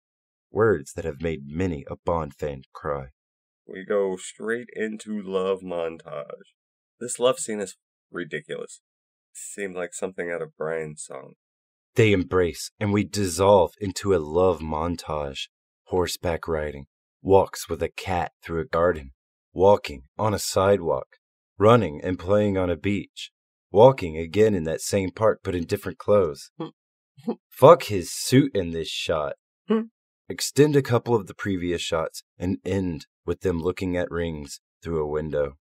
words that have made many a Bond fan cry. We go straight into love montage. This love scene is ridiculous. Seemed like something out of Brian's song. They embrace, and we dissolve into a love montage. Horseback riding, walks with a cat through a garden, walking on a sidewalk, running and playing on a beach, walking again in that same park but in different clothes. Hmm. Fuck his suit in this shot. Hmm. Extend a couple of the previous shots and end with them looking at rings through a window.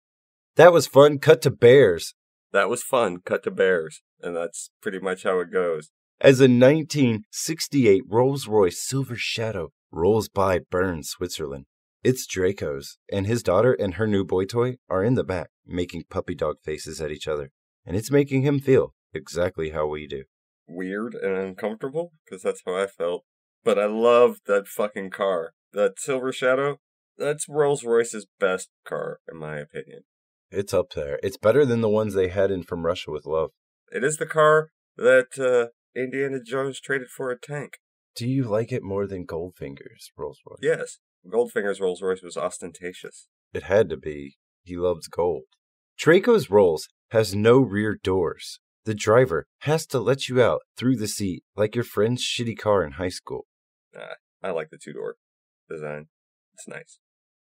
That was fun. Cut to bears. That was fun. Cut to bears. And that's pretty much how it goes. As a 1968 Rolls Royce Silver Shadow rolls by Bern, Switzerland, it's Draco's, and his daughter and her new boy toy are in the back, making puppy dog faces at each other. And it's making him feel exactly how we do. Weird and uncomfortable, because that's how I felt. But I love that fucking car. That Silver Shadow, that's Rolls Royce's best car, in my opinion. It's up there. It's better than the ones they had in From Russia with Love. It is the car that uh, Indiana Jones traded for a tank. Do you like it more than Goldfinger's Rolls Royce? Yes, Goldfinger's Rolls Royce was ostentatious. It had to be. He loves gold. Draco's Rolls has no rear doors. The driver has to let you out through the seat like your friend's shitty car in high school. Nah, I like the two door design. It's nice.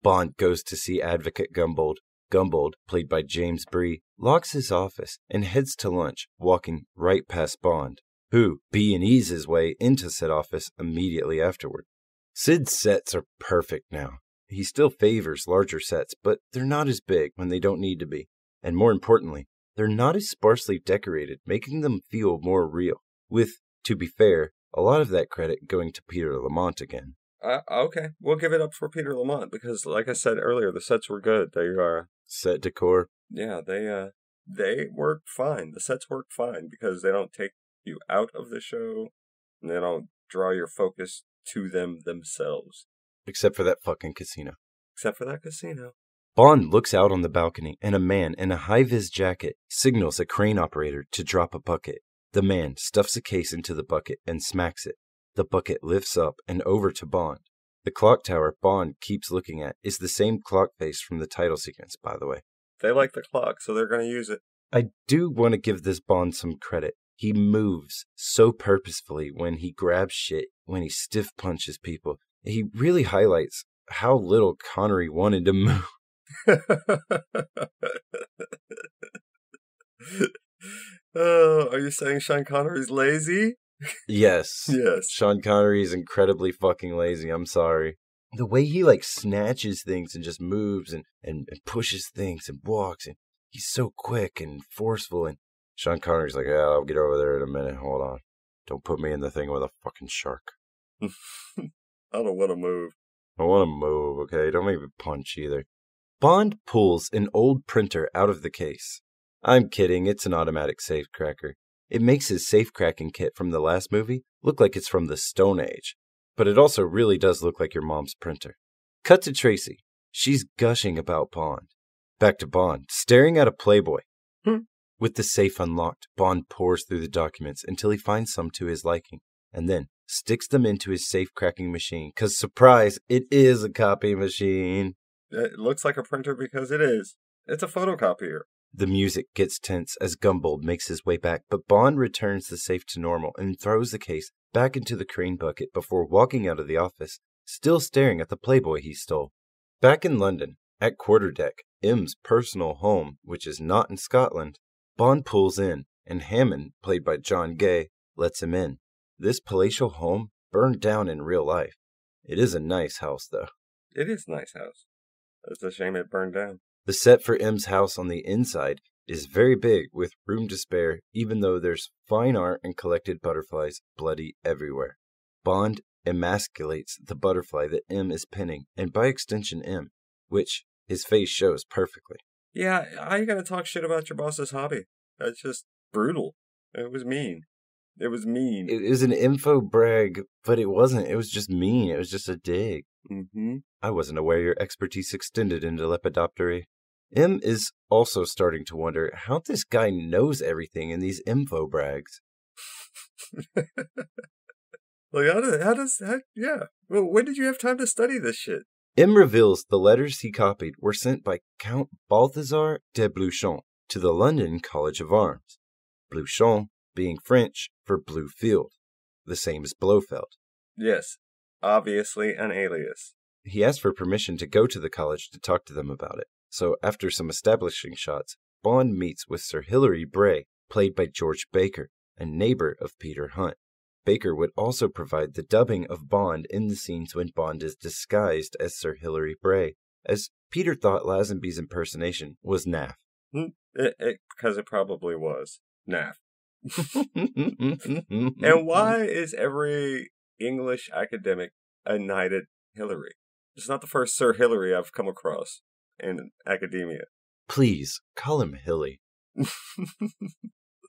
Bond goes to see Advocate Gumbold. Gumbold, played by James Bree, locks his office and heads to lunch, walking right past Bond, who B and E's his way into said office immediately afterward. Syd's sets are perfect now. He still favors larger sets, but they're not as big when they don't need to be. And more importantly, they're not as sparsely decorated, making them feel more real. With, to be fair, a lot of that credit going to Peter Lamont again. Uh, okay, we'll give it up for Peter Lamont because, like I said earlier, the sets were good. They are set decor. Yeah, they uh they work fine. The sets work fine because they don't take you out of the show and then I'll draw your focus to them themselves. Except for that fucking casino. Except for that casino. Bond looks out on the balcony, and a man in a high vis jacket signals a crane operator to drop a bucket. The man stuffs a case into the bucket and smacks it. The bucket lifts up and over to Bond. The clock tower Bond keeps looking at is the same clock face from the title sequence, by the way. They like the clock, so they're going to use it. I do want to give this Bond some credit. He moves so purposefully when he grabs shit, when he stiff punches people. He really highlights how little Connery wanted to move. oh, are you saying Sean Connery's lazy? Yes. Yes. Sean Connery is incredibly fucking lazy. I'm sorry. The way he like snatches things and just moves and, and, and pushes things and walks and he's so quick and forceful and Sean Connery's like, yeah, I'll get over there in a minute. Hold on. Don't put me in the thing with a fucking shark. I don't want to move. I want to move, okay? Don't make me punch either. Bond pulls an old printer out of the case. I'm kidding, it's an automatic safecracker. It makes his safecracking kit from the last movie look like it's from the Stone Age, but it also really does look like your mom's printer. Cut to Tracy. She's gushing about Bond. Back to Bond, staring at a Playboy. Hmm. With the safe unlocked, Bond pours through the documents until he finds some to his liking, and then sticks them into his safe cracking machine. Cause surprise, it is a copy machine. It looks like a printer because it is. It's a photocopier. The music gets tense as Gumbold makes his way back, but Bond returns the safe to normal and throws the case back into the crane bucket before walking out of the office, still staring at the Playboy he stole. Back in London, at Quarterdeck, M's personal home, which is not in Scotland, Bond pulls in, and Hammond, played by John Gay, lets him in. This palatial home burned down in real life. It is a nice house, though. It is a nice house. It's a shame it burned down. The set for M's house on the inside is very big with room to spare, even though there's fine art and collected butterflies bloody everywhere. Bond emasculates the butterfly that M is pinning, and by extension M, which his face shows perfectly. Yeah, how you gonna talk shit about your boss's hobby? That's just brutal. It was mean. It was mean. It was an info brag, but it wasn't. It was just mean. It was just a dig. mm-hmm. I wasn't aware your expertise extended into lepidoptery. M is also starting to wonder how this guy knows everything in these info brags. Like how does how does how, yeah? Well, when did you have time to study this shit? M reveals the letters he copied were sent by Count Balthazar de Bleuchamp to the London College of Arms. Bleuchamp being French for blue field, the same as Blofeld. Yes, obviously an alias. He asked for permission to go to the college to talk to them about it. So, after some establishing shots, Bond meets with Sir Hilary Bray, played by George Baker, a neighbor of Peter Hunt. Baker would also provide the dubbing of Bond in the scenes when Bond is disguised as Sir Hilary Bray, as Peter thought Lazenby's impersonation was naff. Hmm, it, it, because it probably was. Naff. and And why is every English academic a knighted Hillary? It's not the first Sir Hillary I've come across in academia. Please, call him Hilly.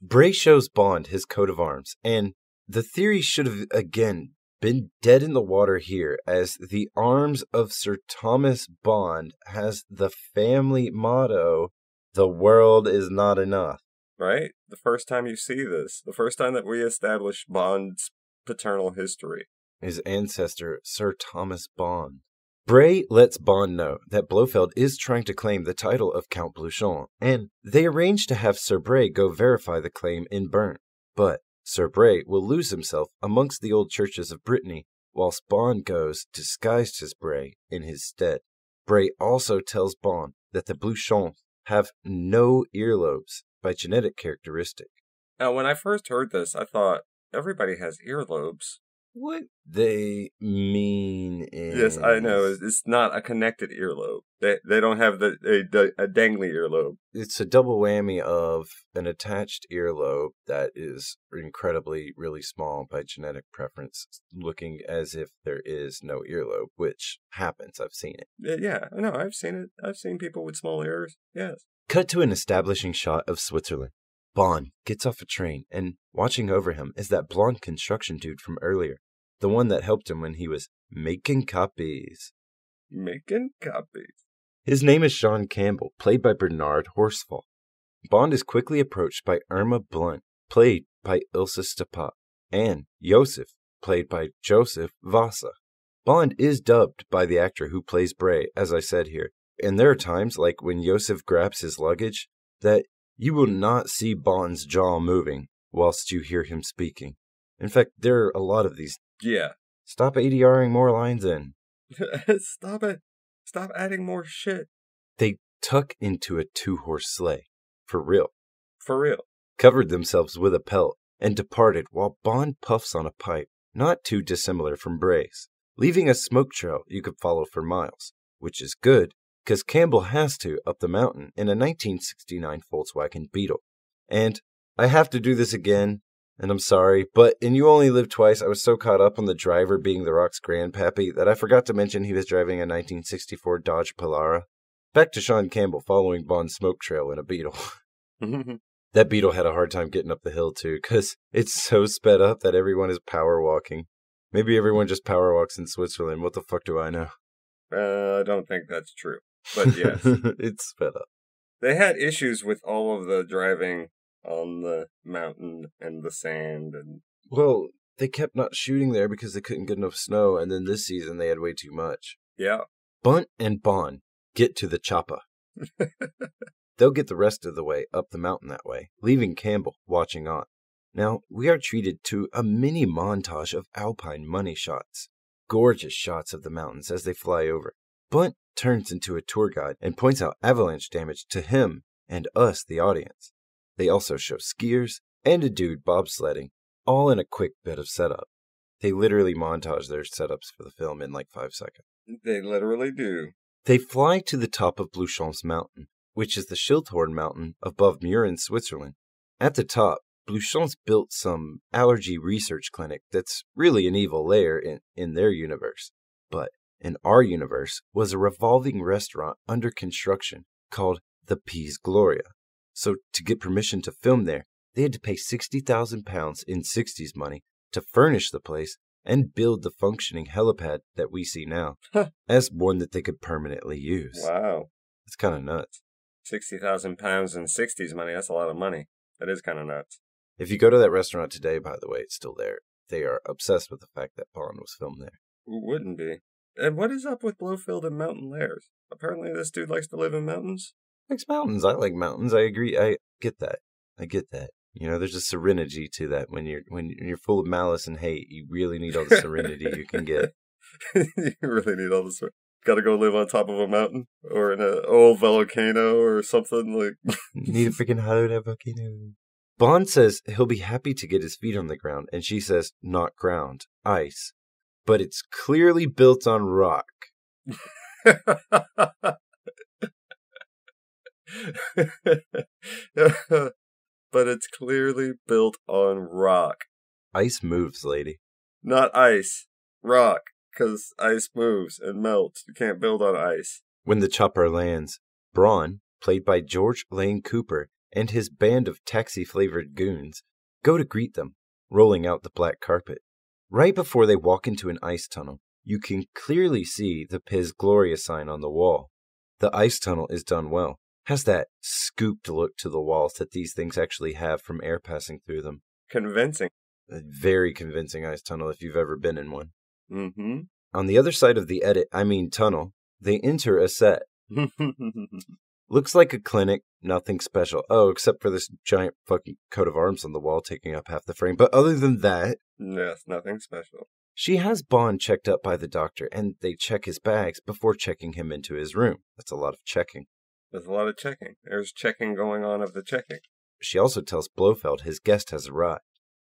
Bray shows Bond his coat of arms, and the theory should have again been dead in the water here, as the arms of Sir Thomas Bond has the family motto The world is not enough. right? The first time you see this, the first time that we establish Bond's paternal history. His ancestor, Sir Thomas Bond. Bray lets Bond know that Blofeld is trying to claim the title of Count Bleuchamp, and they arrange to have Sir Bray go verify the claim in Bern. But Sir Bray will lose himself amongst the old churches of Brittany, whilst Bond goes, disguised as Bray, in his stead. Bray also tells Bond that the Bleuchamps have no earlobes by genetic characteristic. Now, when I first heard this, I thought everybody has earlobes. What they mean is Yes, I know. It's, not a connected earlobe. They they don't have the a, a dangly earlobe. It's a double whammy of an attached earlobe that is incredibly really small by genetic preference, looking as if there is no earlobe, which happens. I've seen it. Yeah, Yeah, I know. I've seen it. I've seen people with small ears. Yes. Cut to an establishing shot of Switzerland. Bond gets off a train, and watching over him is that blonde construction dude from earlier, the one that helped him when he was making copies. Making copies. His name is Sean Campbell, played by Bernard Horsfall. Bond is quickly approached by Irma Bunt, played by Ilse Steppat, and Joseph, played by Joseph Vasa. Bond is dubbed by the actor who plays Bray, as I said here, and there are times, like when Joseph grabs his luggage, that you will not see Bond's jaw moving whilst you hear him speaking. In fact, there are a lot of these. Yeah. Stop ADRing more lines in. Stop it. Stop adding more shit. They tuck into a two horse sleigh. For real. For real. Covered themselves with a pelt and departed while Bond puffs on a pipe, not too dissimilar from Bray's, leaving a smoke trail you could follow for miles, which is good because Campbell has to up the mountain in a 1969 Volkswagen Beetle. And I have to do this again, and I'm sorry, but in You Only Live Twice, I was so caught up on the driver being The Rock's grandpappy that I forgot to mention he was driving a 1964 Dodge Polara. Back to Sean Campbell following Bond's smoke trail in a Beetle. that Beetle had a hard time getting up the hill too, because it's so sped up that everyone is power walking. Maybe everyone just power walks in Switzerland. What the fuck do I know? uh, I don't think that's true. But yes. it's sped up. they had issues with all of the driving on the mountain and the sand and Well, they kept not shooting there because they couldn't get enough snow, and then this season they had way too much. yeah. Bunt and Bond get to the chopper. They'll get the rest of the way up the mountain that way, leaving Campbell watching on. Now, we are treated to a mini montage of alpine money shots. Gorgeous shots of the mountains as they fly over. Bunt turns into a tour guide and points out avalanche damage to him and us, the audience. They also show skiers and a dude bobsledding, all in a quick bit of setup. They literally montage their setups for the film in like five seconds. They literally do. They fly to the top of Bleuchamps Mountain, which is the Schilthorn Mountain above Mürren, Switzerland. At the top, Bleuchamps built some allergy research clinic that's really an evil layer in, in their universe. But in our universe was a revolving restaurant under construction called the Piz Gloria. So to get permission to film there, they had to pay 60,000 pounds in 60s money to furnish the place and build the functioning helipad that we see now Huh. as one that they could permanently use. Wow. It's kind of nuts. 60,000 pounds in 60s money. That's a lot of money. That is kind of nuts. If you go to that restaurant today, by the way, it's still there. They are obsessed with the fact that Bond was filmed there. Who wouldn't be? And what is up with Blofeld and mountain lairs? Apparently, this dude likes to live in mountains. Likes mountains. I like mountains. I agree. I get that. I get that. You know, there's a serenity to that. When you're when you're full of malice and hate, you really need all the serenity you can get. you really need all this. Got to go live on top of a mountain or in an old volcano or something like. Need a freaking hollowed out volcano. Bond says he'll be happy to get his feet on the ground, and she says, not ground, ice. But it's clearly built on rock. but it's clearly built on rock, Ice moves, lady. not ice. Rock, because ice moves and melts. You can't build on ice. When the chopper lands, Braun, played by George Lane Cooper, and his band of taxi flavored goons go to greet them, rolling out the black carpet. Right before they walk into an ice tunnel, you can clearly see the Piz Gloria sign on the wall. The ice tunnel is done well, has that scooped look to the walls that these things actually have from air passing through them. Convincing. A very convincing ice tunnel if you've ever been in one. Mm-hmm. On the other side of the edit, I mean tunnel, they enter a set. Looks like a clinic, nothing special. Oh, except for this giant fucking coat of arms on the wall taking up half the frame. But other than that, yes, nothing special. she has Bond checked up by the doctor, and they check his bags before checking him into his room. That's a lot of checking. There's a lot of checking. There's checking going on of the checking. She also tells Blofeld his guest has arrived.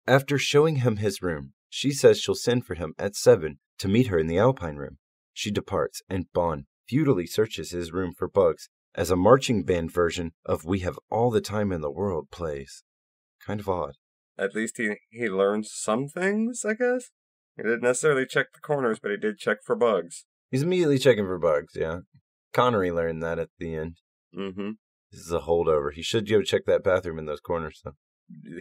After showing him his room, She says she'll send for him at 7 to meet her in the Alpine room. She departs, and Bond futilely searches his room for bugs as a marching band version of We Have All the Time in the World plays. Kind of odd. At least he, he learned some things, I guess. He didn't necessarily check the corners, but he did check for bugs. He's immediately checking for bugs, yeah. Connery learned that at the end. Mm-hmm. This is a holdover. He should go check that bathroom in those corners, though.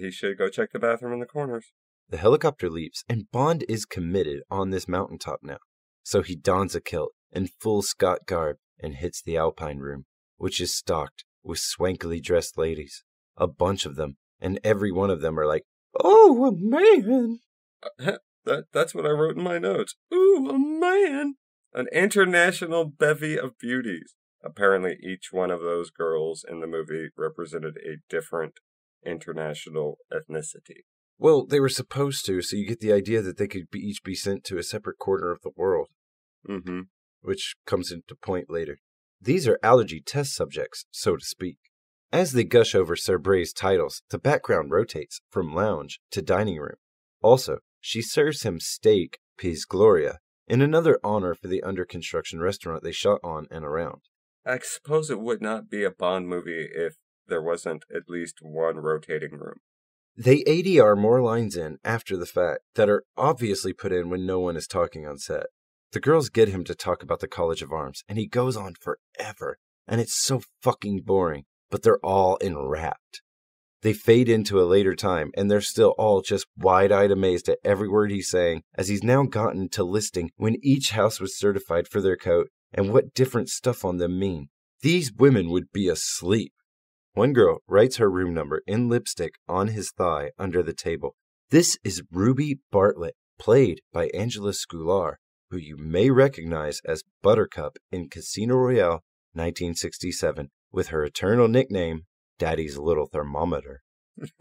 He should go check the bathroom in the corners. The helicopter leaps, and Bond is committed on this mountaintop now. So he dons a kilt and full Scott garb and hits the Alpine room, which is stocked with swankily dressed ladies. A bunch of them, and every one of them are like, Oh, a man! that That's what I wrote in my notes. Ooh, a man! An international bevy of beauties. Apparently, each one of those girls in the movie represented a different international ethnicity. Well, they were supposed to, so you get the idea that they could be, each be sent to a separate corner of the world. Mm-hmm. Which comes into point later. These are allergy test subjects, so to speak. As they gush over Sir Bray's titles, the background rotates from lounge to dining room. Also, she serves him steak, piz gloria, in another honor for the under construction restaurant they shot on and around. I suppose it would not be a Bond movie if there wasn't at least one rotating room. They ADR more lines in after the fact that are obviously put in when no one is talking on set. The girls get him to talk about the College of Arms, and he goes on forever, and it's so fucking boring, but they're all enwrapped. They fade into a later time, and they're still all just wide eyed amazed at every word he's saying, as he's now gotten to listing when each house was certified for their coat and what different stuff on them mean. These women would be asleep. One girl writes her room number in lipstick on his thigh under the table. This is Ruby Bartlett, played by Angela Scoular, who you may recognize as Buttercup in Casino Royale 1967, with her eternal nickname, Daddy's Little Thermometer.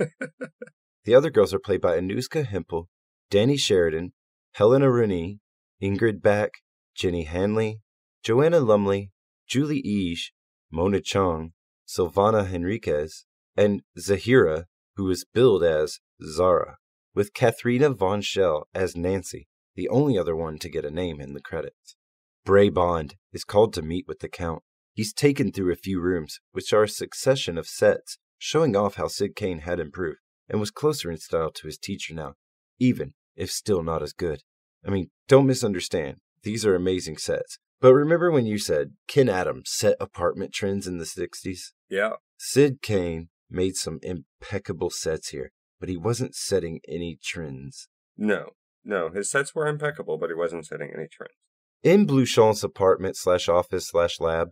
the other girls are played by Anouska Hempel, Danny Sheridan, Helena Rooney, Ingrid Back, Jenny Hanley, Joanna Lumley, Julie Ige, Mona Chong, Silvana Henriquez, and Zahira, who is billed as Zara, with Katharina von Schell as Nancy, the only other one to get a name in the credits. Bray Bond is called to meet with the Count. He's taken through a few rooms, which are a succession of sets, showing off how Syd Cain had improved and was closer in style to his teacher now, even if still not as good. I mean, don't misunderstand. These are amazing sets, but remember when you said Ken Adams set apartment trends in the 60s? Yeah. Syd Cain made some impeccable sets here, but he wasn't setting any trends. No, no, his sets were impeccable, but he wasn't setting any trends. In Bleuchamp's apartment slash office slash lab,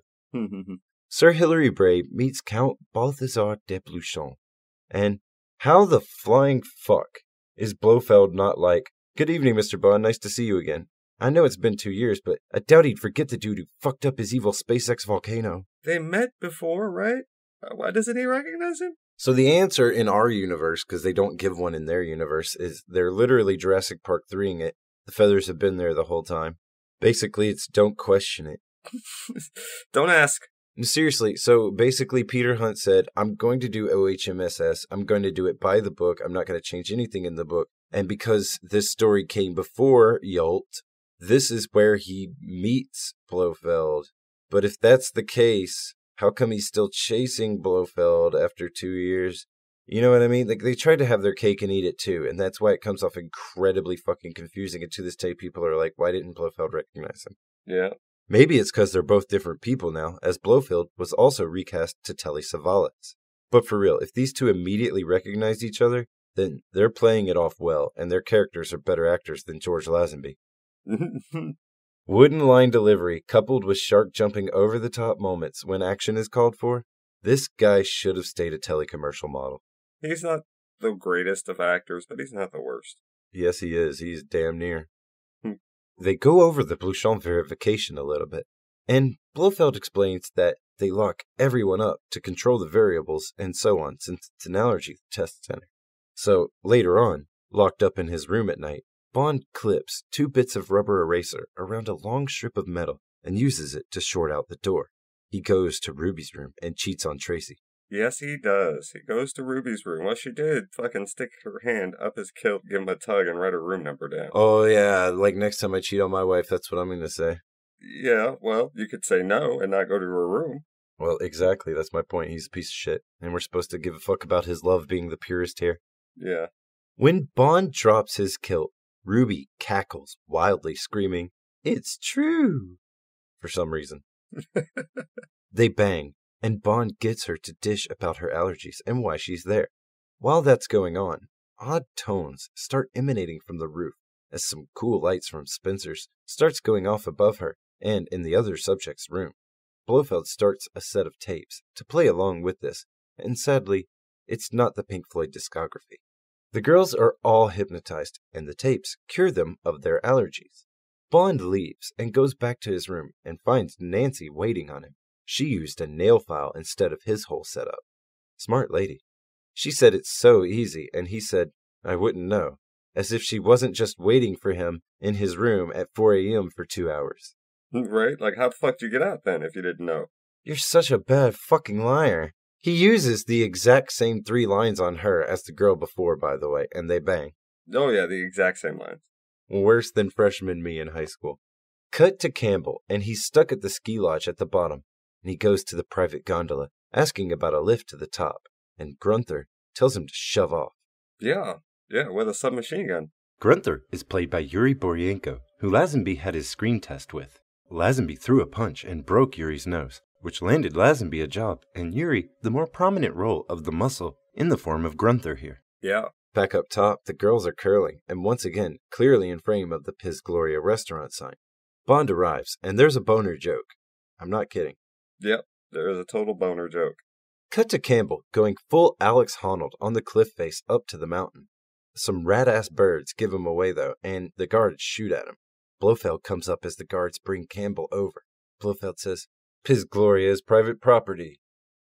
Sir Hilary Bray meets Count Balthazar de Bluchamp. And how the flying fuck is Blofeld not like, Good evening, Mr. Bond, nice to see you again. I know it's been two years, but I doubt he'd forget the dude who fucked up his evil SpaceX volcano. They met before, right? Uh, why doesn't he recognize him? So the answer in our universe, because they don't give one in their universe, is they're literally Jurassic Park 3ing it. The feathers have been there the whole time. Basically, it's don't question it. don't ask. Seriously, so basically, Peter Hunt said, I'm going to do OHMSS. I'm going to do it by the book. I'm not going to change anything in the book. And because this story came before Yolt, this is where he meets Blofeld. But if that's the case, how come he's still chasing Blofeld after two years? You know what I mean? Like they tried to have their cake and eat it too, and that's why it comes off incredibly fucking confusing. And to this day, people are like, "Why didn't Blofeld recognize him?" Yeah. Maybe it's because they're both different people now, as Blofeld was also recast to Telly Savalas. But for real, if these two immediately recognized each other, then they're playing it off well, and their characters are better actors than George Lazenby. Wooden line delivery coupled with shark jumping over the top moments when action is called for, this guy should have stayed a telecommercial model. He's not the greatest of actors, but he's not the worst. Yes, he is. He's damn near. Hmm. they go over the Bleuchamp verification a little bit, and Blofeld explains that they lock everyone up to control the variables and so on, since it's an allergy test center. So later on, locked up in his room at night, Bond clips two bits of rubber eraser around a long strip of metal and uses it to short out the door. He goes to Ruby's room and cheats on Tracy. Yes, he does. He goes to Ruby's room. Well, she did fucking stick her hand up his kilt, give him a tug, and write her room number down. Oh, yeah, like next time I cheat on my wife, that's what I'm going to say. Yeah, well, you could say no and not go to her room. Well, exactly. That's my point. He's a piece of shit. And we're supposed to give a fuck about his love being the purest here. Yeah. When Bond drops his kilt, Ruby cackles, wildly screaming, It's true! For some reason. they bang, and Bond gets her to dish about her allergies and why she's there. While that's going on, odd tones start emanating from the roof as some cool lights from Spencer's starts going off above her and in the other subject's room. Blofeld starts a set of tapes to play along with this, and sadly, it's not the Pink Floyd discography. The girls are all hypnotized, and the tapes cure them of their allergies. Bond leaves and goes back to his room and finds Nancy waiting on him. She used a nail file instead of his whole setup. Smart lady. She said it's so easy, and he said, I wouldn't know, as if she wasn't just waiting for him in his room at 4 a.m. for two hours. Right? Like, how the fuck did you get out then if you didn't know? You're such a bad fucking liar. He uses the exact same three lines on her as the girl before, by the way, and they bang. Oh, yeah, the exact same lines. Worse than freshman me in high school. Cut to Campbell, and he's stuck at the ski lodge at the bottom, and he goes to the private gondola, asking about a lift to the top, and Grunther tells him to shove off. Yeah, yeah, with a submachine gun. Grunther is played by Yuri Borienko, who Lazenby had his screen test with. Lazenby threw a punch and broke Yuri's nose, which landed Lazenby a job, and Yuri the more prominent role of the muscle in the form of Grunther here. Yeah. Back up top, the girls are curling, and once again, clearly in frame of the Piz Gloria restaurant sign. Bond arrives, and there's a boner joke. I'm not kidding. Yep, there is a total boner joke. Cut to Campbell going full Alex Honnold on the cliff face up to the mountain. Some rat ass birds give him away though, and the guards shoot at him. Blofeld comes up as the guards bring Campbell over. Blofeld says, Piz Gloria is private property.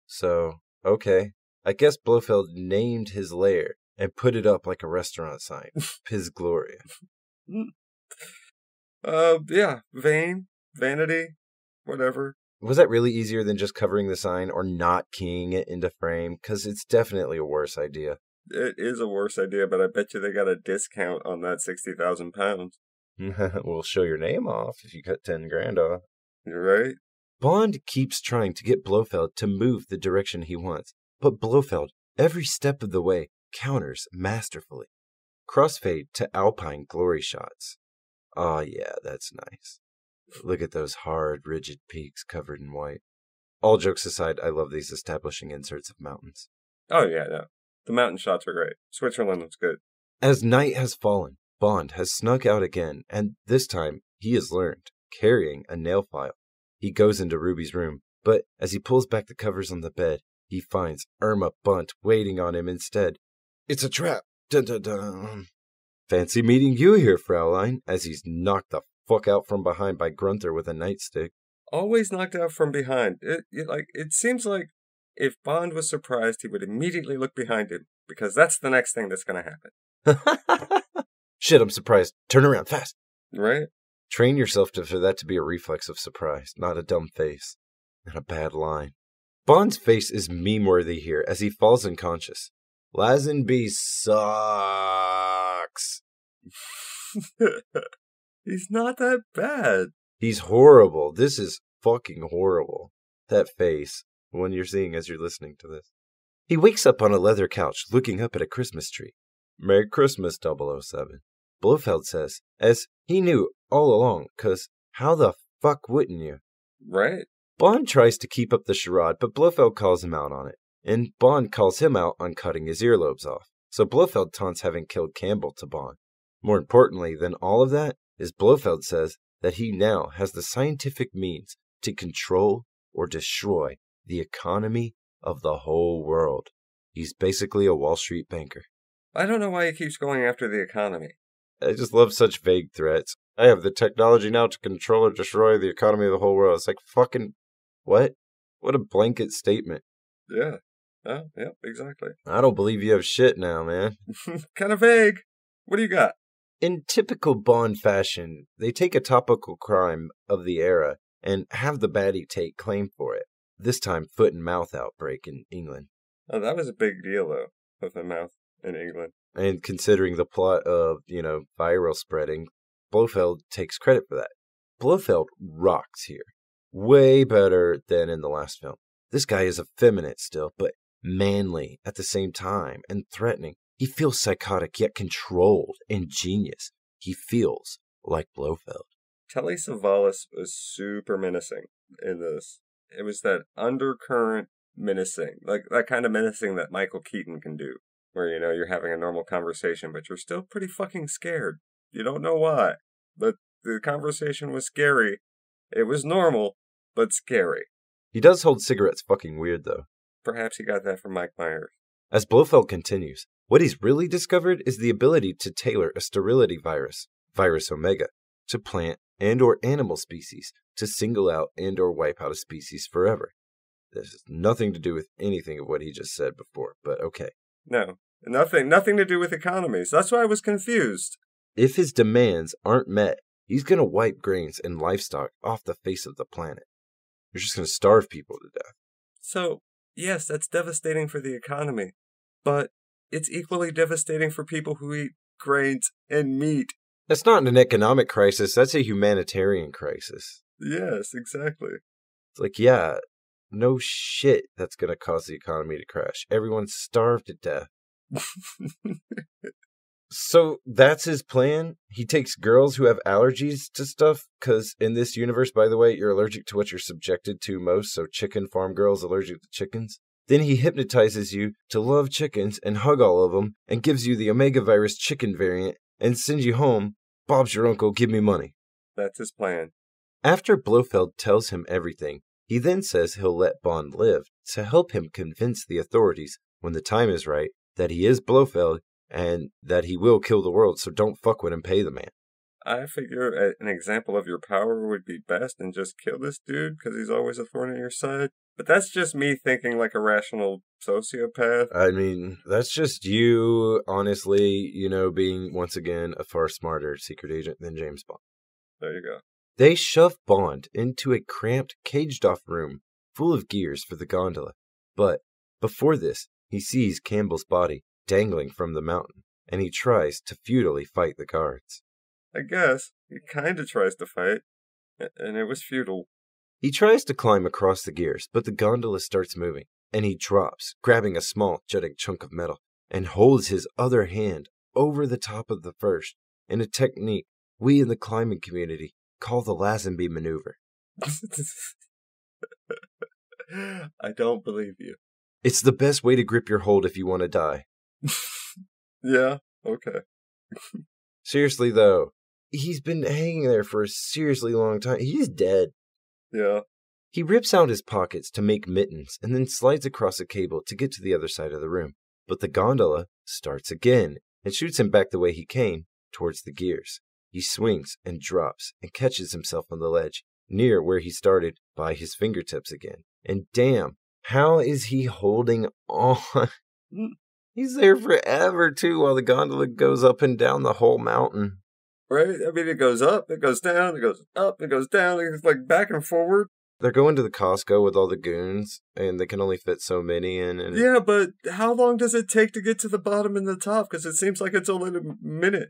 So, okay. I guess Blofeld named his lair and put it up like a restaurant sign. Piz Gloria. Uh, yeah, vain, vanity, whatever. Was that really easier than just covering the sign or not keying it into frame? Because it's definitely a worse idea. It is a worse idea, but I bet you they got a discount on that 60,000 pounds. we'll show your name off if you cut 10 grand off. You're right. Bond keeps trying to get Blofeld to move the direction he wants, but Blofeld, every step of the way, counters masterfully. Crossfade to Alpine glory shots. Ah, yeah, that's nice. Look at those hard, rigid peaks covered in white. All jokes aside, I love these establishing inserts of mountains. Oh, yeah, no. The mountain shots are great. Switzerland looks good. As night has fallen, Bond has snuck out again, and this time he has learned, carrying a nail file. He goes into Ruby's room, but as he pulls back the covers on the bed, he finds Irma Bunt waiting on him instead. It's a trap! Dun dun dun! Fancy meeting you here, Fraulein, as he's knocked the fuck out from behind by Grunther with a nightstick. Always knocked out from behind. It, it like it seems like if Bond was surprised, he would immediately look behind him because that's the next thing that's going to happen. Shit, I'm surprised. Turn around fast. Right? Train yourself to, for that to be a reflex of surprise, not a dumb face and a bad line. Bond's face is meme worthy here as he falls unconscious. Lazenby sucks. He's not that bad. He's horrible. This is fucking horrible. That face, the one you're seeing as you're listening to this. He wakes up on a leather couch looking up at a Christmas tree. Merry Christmas, 007. Blofeld says, as he knew all along, cause how the fuck wouldn't you? Right? Bond tries to keep up the charade, but Blofeld calls him out on it, and Bond calls him out on cutting his earlobes off. So Blofeld taunts having killed Campbell to Bond. More importantly than all of that is Blofeld says that he now has the scientific means to control or destroy the economy of the whole world. He's basically a Wall Street banker. I don't know why he keeps going after the economy. I just love such vague threats. I have the technology now to control or destroy the economy of the whole world. It's like fucking what? What a blanket statement. Yeah. Oh, yeah, exactly. I don't believe you have shit now, man. kind of vague. What do you got? In typical Bond fashion, they take a topical crime of the era and have the baddie take claim for it. this time foot and mouth outbreak in England. Oh, that was a big deal, though, with the mouth in England. And considering the plot of, you know, viral spreading, Blofeld takes credit for that. Blofeld rocks here. Way better than in the last film. This guy is effeminate still, but manly at the same time and threatening. He feels psychotic yet controlled and genius. He feels like Blofeld. Telly Savalas was super menacing in this. It was that undercurrent menacing, like that kind of menacing that Michael Keaton can do, where you know you're having a normal conversation, but you're still pretty fucking scared. You don't know why, but the conversation was scary. It was normal, but scary. He does hold cigarettes fucking weird, though. Perhaps he got that from Mike Myers. As Blofeld continues, what he's really discovered is the ability to tailor a sterility virus, virus omega, to plant and or animal species to single out and or wipe out a species forever. This has nothing to do with anything of what he just said before, but okay. No, nothing, nothing to do with economies. That's why I was confused. If his demands aren't met, he's going to wipe grains and livestock off the face of the planet. You're just going to starve people to death. So, yes, that's devastating for the economy, but it's equally devastating for people who eat grains and meat. That's not an economic crisis, that's a humanitarian crisis. Yes, exactly. It's like, yeah, no shit that's going to cause the economy to crash. Everyone's starved to death. so that's his plan. He takes girls who have allergies to stuff because in this universe, by the way, you're allergic to what you're subjected to most. So chicken farm girls allergic to chickens. Then he hypnotizes you to love chickens and hug all of them and gives you the Omega virus chicken variant and sends you home. Bob's your uncle, give me money. That's his plan. After Blofeld tells him everything, he then says he'll let Bond live to help him convince the authorities, when the time is right, that he is Blofeld and that he will kill the world, so don't fuck with him, pay the man. I figure an example of your power would be best and just kill this dude because he's always a thorn in your side. But that's just me thinking like a rational sociopath. I mean, that's just you, honestly, you know, being once again a far smarter secret agent than James Bond. There you go. They shove Bond into a cramped, caged off room full of gears for the gondola. But before this, he sees Campbell's body dangling from the mountain, and he tries to futilely fight the guards. I guess he kind of tries to fight, and it was futile. He tries to climb across the gears, but the gondola starts moving, and he drops, grabbing a small, jutting chunk of metal, and holds his other hand over the top of the first in a technique we in the climbing community call the Lazenby maneuver. I don't believe you. It's the best way to grip your hold if you want to die. yeah, okay. Seriously, though, he's been hanging there for a seriously long time. He's dead. Yeah. He rips out his pockets to make mittens and then slides across a cable to get to the other side of the room. But the gondola starts again and shoots him back the way he came, towards the gears. He swings and drops and catches himself on the ledge, near where he started, by his fingertips again. And damn, how is he holding on? Mm. He's there forever, too, while the gondola goes up and down the whole mountain. Right? I mean, it goes up, it goes down, it goes up, it goes down. It's like back and forward. They're going to the Costco with all the goons, and they can only fit so many in. And... Yeah, but how long does it take to get to the bottom and the top? Because it seems like it's only a minute.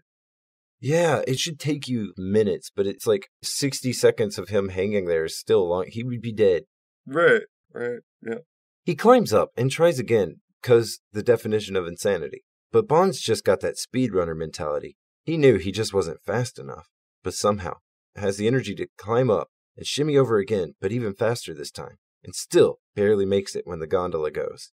Yeah, it should take you minutes, but it's like 60 seconds of him hanging there is still long. He would be dead. Right, right, yeah. He climbs up and tries again, because the definition of insanity. But Bond's just got that speedrunner mentality. He knew he just wasn't fast enough, but somehow has the energy to climb up and shimmy over again, but even faster this time, and still barely makes it when the gondola goes.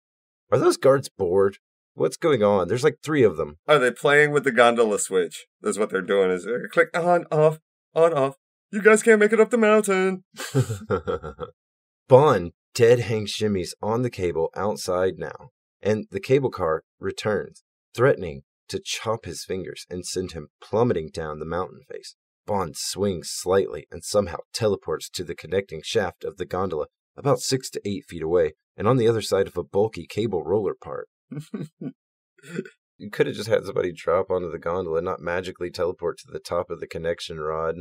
Are those guards bored? What's going on? There's like three of them. Are they playing with the gondola switch? That's what they're doing. Is they're click on, off, on, off. You guys can't make it up the mountain. Bond dead hang shimmies on the cable outside now, and the cable car returns, threatening to chop his fingers and send him plummeting down the mountain face. Bond swings slightly and somehow teleports to the connecting shaft of the gondola about six to eight feet away and on the other side of a bulky cable roller part. you could have just had somebody drop onto the gondola and not magically teleport to the top of the connection rod.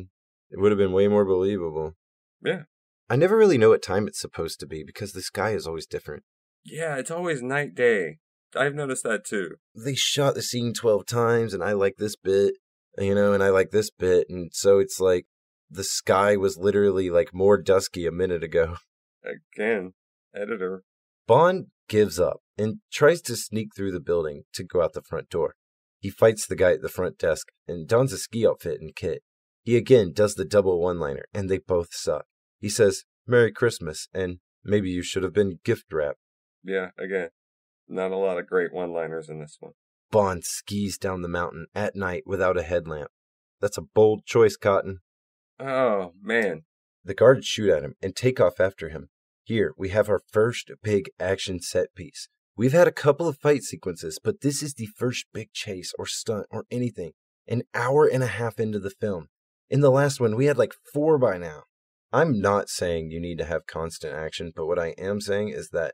It would have been way more believable. Yeah. I never really know what time it's supposed to be because the sky is always different. Yeah, it's always night day. I've noticed that too. They shot the scene 12 times and I like this bit, you know, and I like this bit. And so it's like the sky was literally like more dusky a minute ago. Again, editor. Bond gives up and tries to sneak through the building to go out the front door. He fights the guy at the front desk and dons a ski outfit and kit. He again does the double one liner, and they both suck. He says, Merry Christmas, and maybe you should have been gift wrapped. Yeah, again, not a lot of great one liners in this one. Bond skis down the mountain at night without a headlamp. That's a bold choice, Cotton. Oh, man. The guards shoot at him and take off after him. Here, we have our first big action set piece. We've had a couple of fight sequences, but this is the first big chase or stunt or anything. An hour and a half into the film. In the last one, we had like four by now. I'm not saying you need to have constant action, but what I am saying is that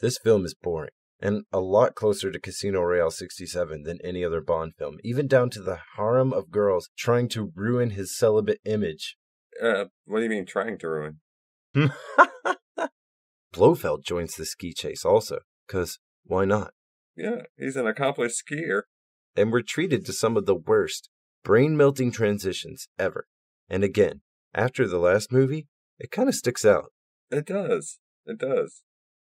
this film is boring and a lot closer to Casino Royale 67 than any other Bond film, even down to the harem of girls trying to ruin his celibate image. Uh, what do you mean trying to ruin? Blofeld joins the ski chase also, because why not? Yeah, he's an accomplished skier. And we're treated to some of the worst, brain melting transitions ever. And again, after the last movie, it kind of sticks out. It does. It does.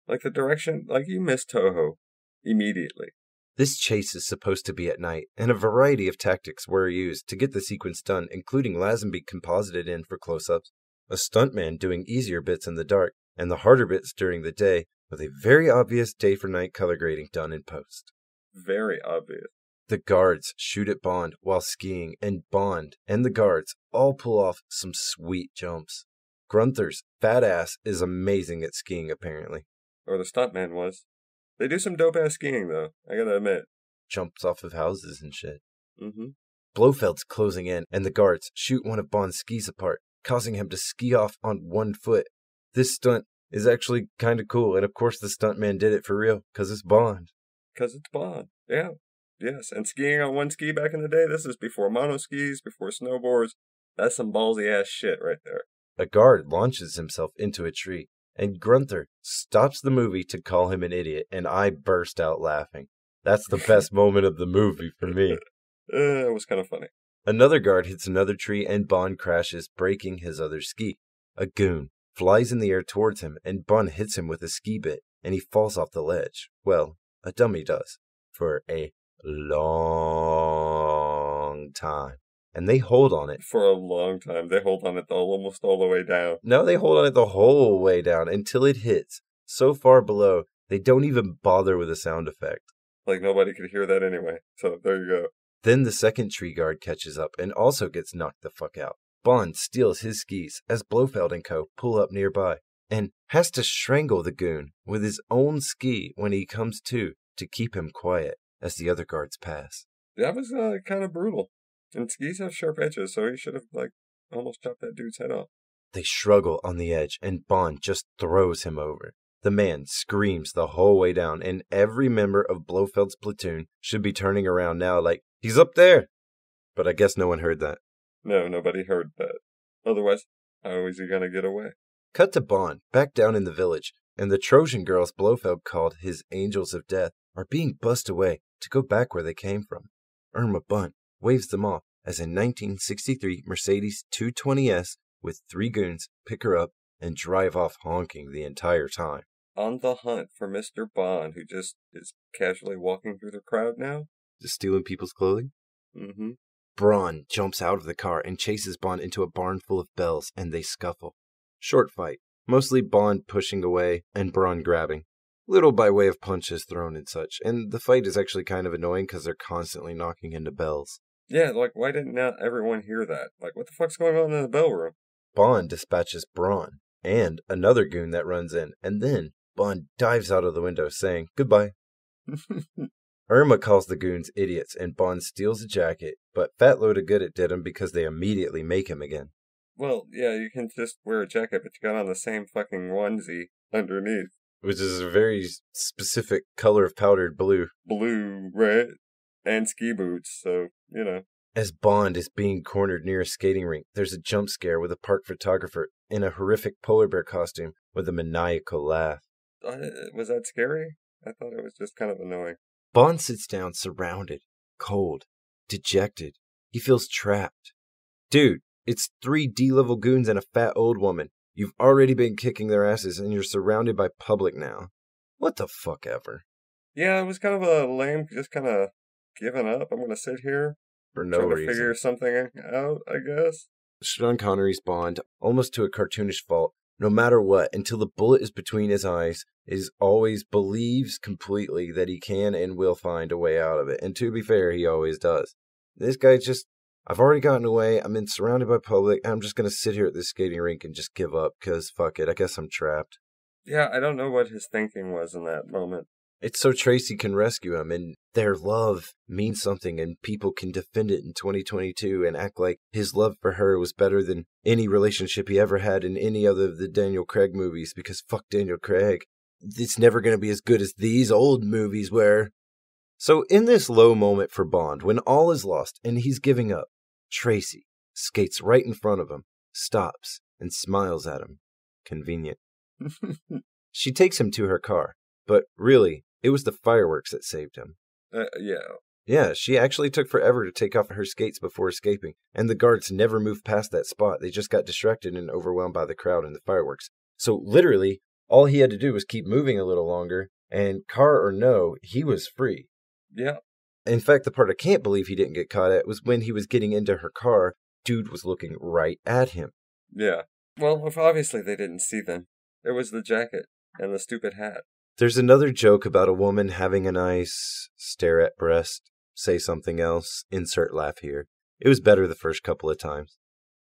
Like the direction, like you miss Toho immediately. This chase is supposed to be at night, and a variety of tactics were used to get the sequence done, including Lazenby composited in for close ups, a stuntman doing easier bits in the dark, and the harder bits during the day, with a very obvious day for night color grading done in post. Very obvious. The guards shoot at Bond while skiing, and Bond and the guards all pull off some sweet jumps. Grunther's fat ass is amazing at skiing, apparently. Or the stuntman was. They do some dope ass skiing, though, I gotta admit. Jumps off of houses and shit. Mm-hmm. Blofeld's closing in, and the guards shoot one of Bond's skis apart, causing him to ski off on one foot. This stunt is actually kind of cool, and of course the stuntman did it for real, because it's Bond. Because it's Bond, yeah. Yes, and skiing on one ski back in the day, this is before mono skis, before snowboards. That's some ballsy ass shit right there. A guard launches himself into a tree, and Grunther stops the movie to call him an idiot, and I burst out laughing. That's the best moment of the movie for me. Uh, it was kind of funny. Another guard hits another tree, and Bond crashes, breaking his other ski. A goon flies in the air towards him, and Bond hits him with a ski bit, and he falls off the ledge. Well, a dummy does. For a long time. And they hold on it. For a long time. They hold on it all, almost all the way down. No, they hold on it the whole way down until it hits so far below, they don't even bother with a sound effect. Like nobody could hear that anyway. So there you go. Then the second tree guard catches up and also gets knocked the fuck out. Bond steals his skis as Blofeld and co. pull up nearby and has to strangle the goon with his own ski when he comes to to keep him quiet as the other guards pass. That was uh, kind of brutal. And skis have sharp edges, so he should have like almost chopped that dude's head off. They struggle on the edge, and Bond just throws him over. The man screams the whole way down, and every member of Blofeld's platoon should be turning around now, like, he's up there! But I guess no one heard that. No, nobody heard that. Otherwise, how is he gonna get away? Cut to Bond, back down in the village, and the Trojan girls Blofeld called his angels of death are being bussed away to go back where they came from. Irma Bunt waves them off as a 1963 Mercedes 220S with three goons pick her up and drive off honking the entire time. On the hunt for Mr. Bond, who just is casually walking through the crowd now? Just stealing people's clothing? Mm-hmm. Braun jumps out of the car and chases Bond into a barn full of bells, and they scuffle. Short fight, mostly Bond pushing away and Braun grabbing. Little by way of punches thrown and such, and the fight is actually kind of annoying because they're constantly knocking into bells. Yeah, like why didn't not everyone hear that? Like what the fuck's going on in the bell room? Bond dispatches Braun and another goon that runs in, and then Bond dives out of the window saying goodbye. Irma calls the goons idiots, and Bond steals a jacket, but Fat Load of Good it did him because they immediately make him again. Well, yeah, you can just wear a jacket, but you got on the same fucking onesie underneath. Which is a very specific color of powdered blue. Blue, red, and ski boots, so, you know. As Bond is being cornered near a skating rink, there's a jump scare with a park photographer in a horrific polar bear costume with a maniacal laugh. Uh, was that scary? I thought it was just kind of annoying. Bond sits down surrounded, cold, dejected. He feels trapped. Dude, it's three D level goons and a fat old woman. You've already been kicking their asses and you're surrounded by public now. What the fuck ever? Yeah, it was kind of a lame, just kind of giving up. I'm gonna sit here For no trying to reason. figure something out. I guess. Sean Connery's Bond, almost to a cartoonish fault, no matter what, until the bullet is between his eyes, is always believes completely that he can and will find a way out of it. And to be fair, he always does. This guy just, I've already gotten away. I'm in surrounded by public. I'm just gonna sit here at this skating rink and just give up because fuck it. I guess I'm trapped. Yeah, I don't know what his thinking was in that moment. It's so Tracy can rescue him and their love means something and people can defend it in 2022 and act like his love for her was better than any relationship he ever had in any other of the Daniel Craig movies because fuck Daniel Craig. It's never going to be as good as these old movies where. So, in this low moment for Bond, when all is lost and he's giving up, Tracy skates right in front of him, stops, and smiles at him. Convenient. She takes him to her car, but really, it was the fireworks that saved him. uh, yeah, Yeah, she actually took forever to take off her skates before escaping, and the guards never moved past that spot. They just got distracted and overwhelmed by the crowd and the fireworks. So, literally, all he had to do was keep moving a little longer, and car or no, he was free. yeah. In fact, the part I can't believe he didn't get caught at was when he was getting into her car, dude was looking right at him. Yeah. Well, if obviously they didn't see them. It was the jacket and the stupid hat. There's another joke about a woman having a nice stare at breast, say something else, insert laugh here. It was better the first couple of times.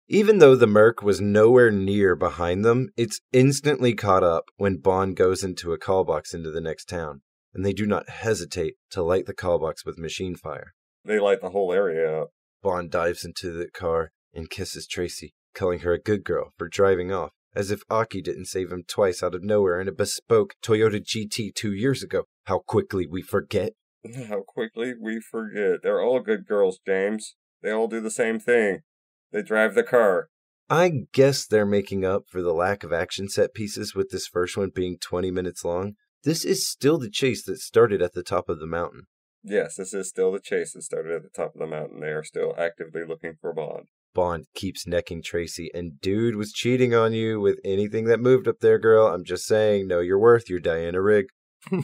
Even though the Merc was nowhere near behind them, it's instantly caught up when Bond goes into a call box into the next town, and they do not hesitate to light the call box with machine fire. They light the whole area up. Bond dives into the car and kisses Tracy, calling her a good girl for driving off, as if Aki didn't save him twice out of nowhere in a bespoke Toyota GT two years ago. How quickly we forget. How quickly we forget. They're all good girls, James. They all do the same thing. They drive the car. I guess they're making up for the lack of action set pieces with this first one being 20 minutes long. This is still the chase that started at the top of the mountain. Yes, this is still the chase that started at the top of the mountain. They are still actively looking for Bond. Bond keeps necking Tracy, and dude was cheating on you with anything that moved up there, girl. I'm just saying, know your worth, you're Diana Rigg.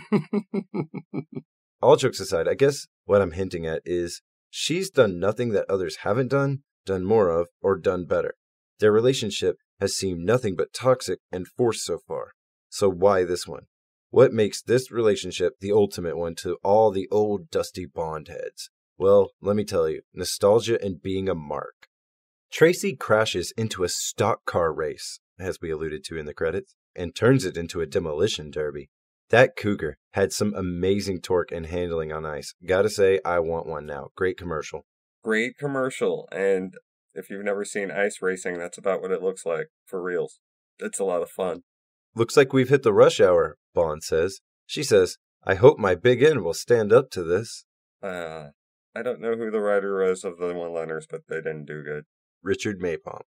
All jokes aside, I guess what I'm hinting at is she's done nothing that others haven't done, done more of, or done better. Their relationship has seemed nothing but toxic and forced so far. So why this one? What makes this relationship the ultimate one to all the old dusty Bond heads? Well, let me tell you, nostalgia and being a mark. Tracy crashes into a stock car race, as we alluded to in the credits, and turns it into a demolition derby. That Cougar had some amazing torque and handling on ice. Gotta say, I want one now. Great commercial. Great commercial. And if you've never seen ice racing, that's about what it looks like for reals. It's a lot of fun. Looks like we've hit the rush hour, Bond says. She says, I hope my big end will stand up to this. Uh, I don't know who the writer was of the one liners, but they didn't do good. Richard Maibaum.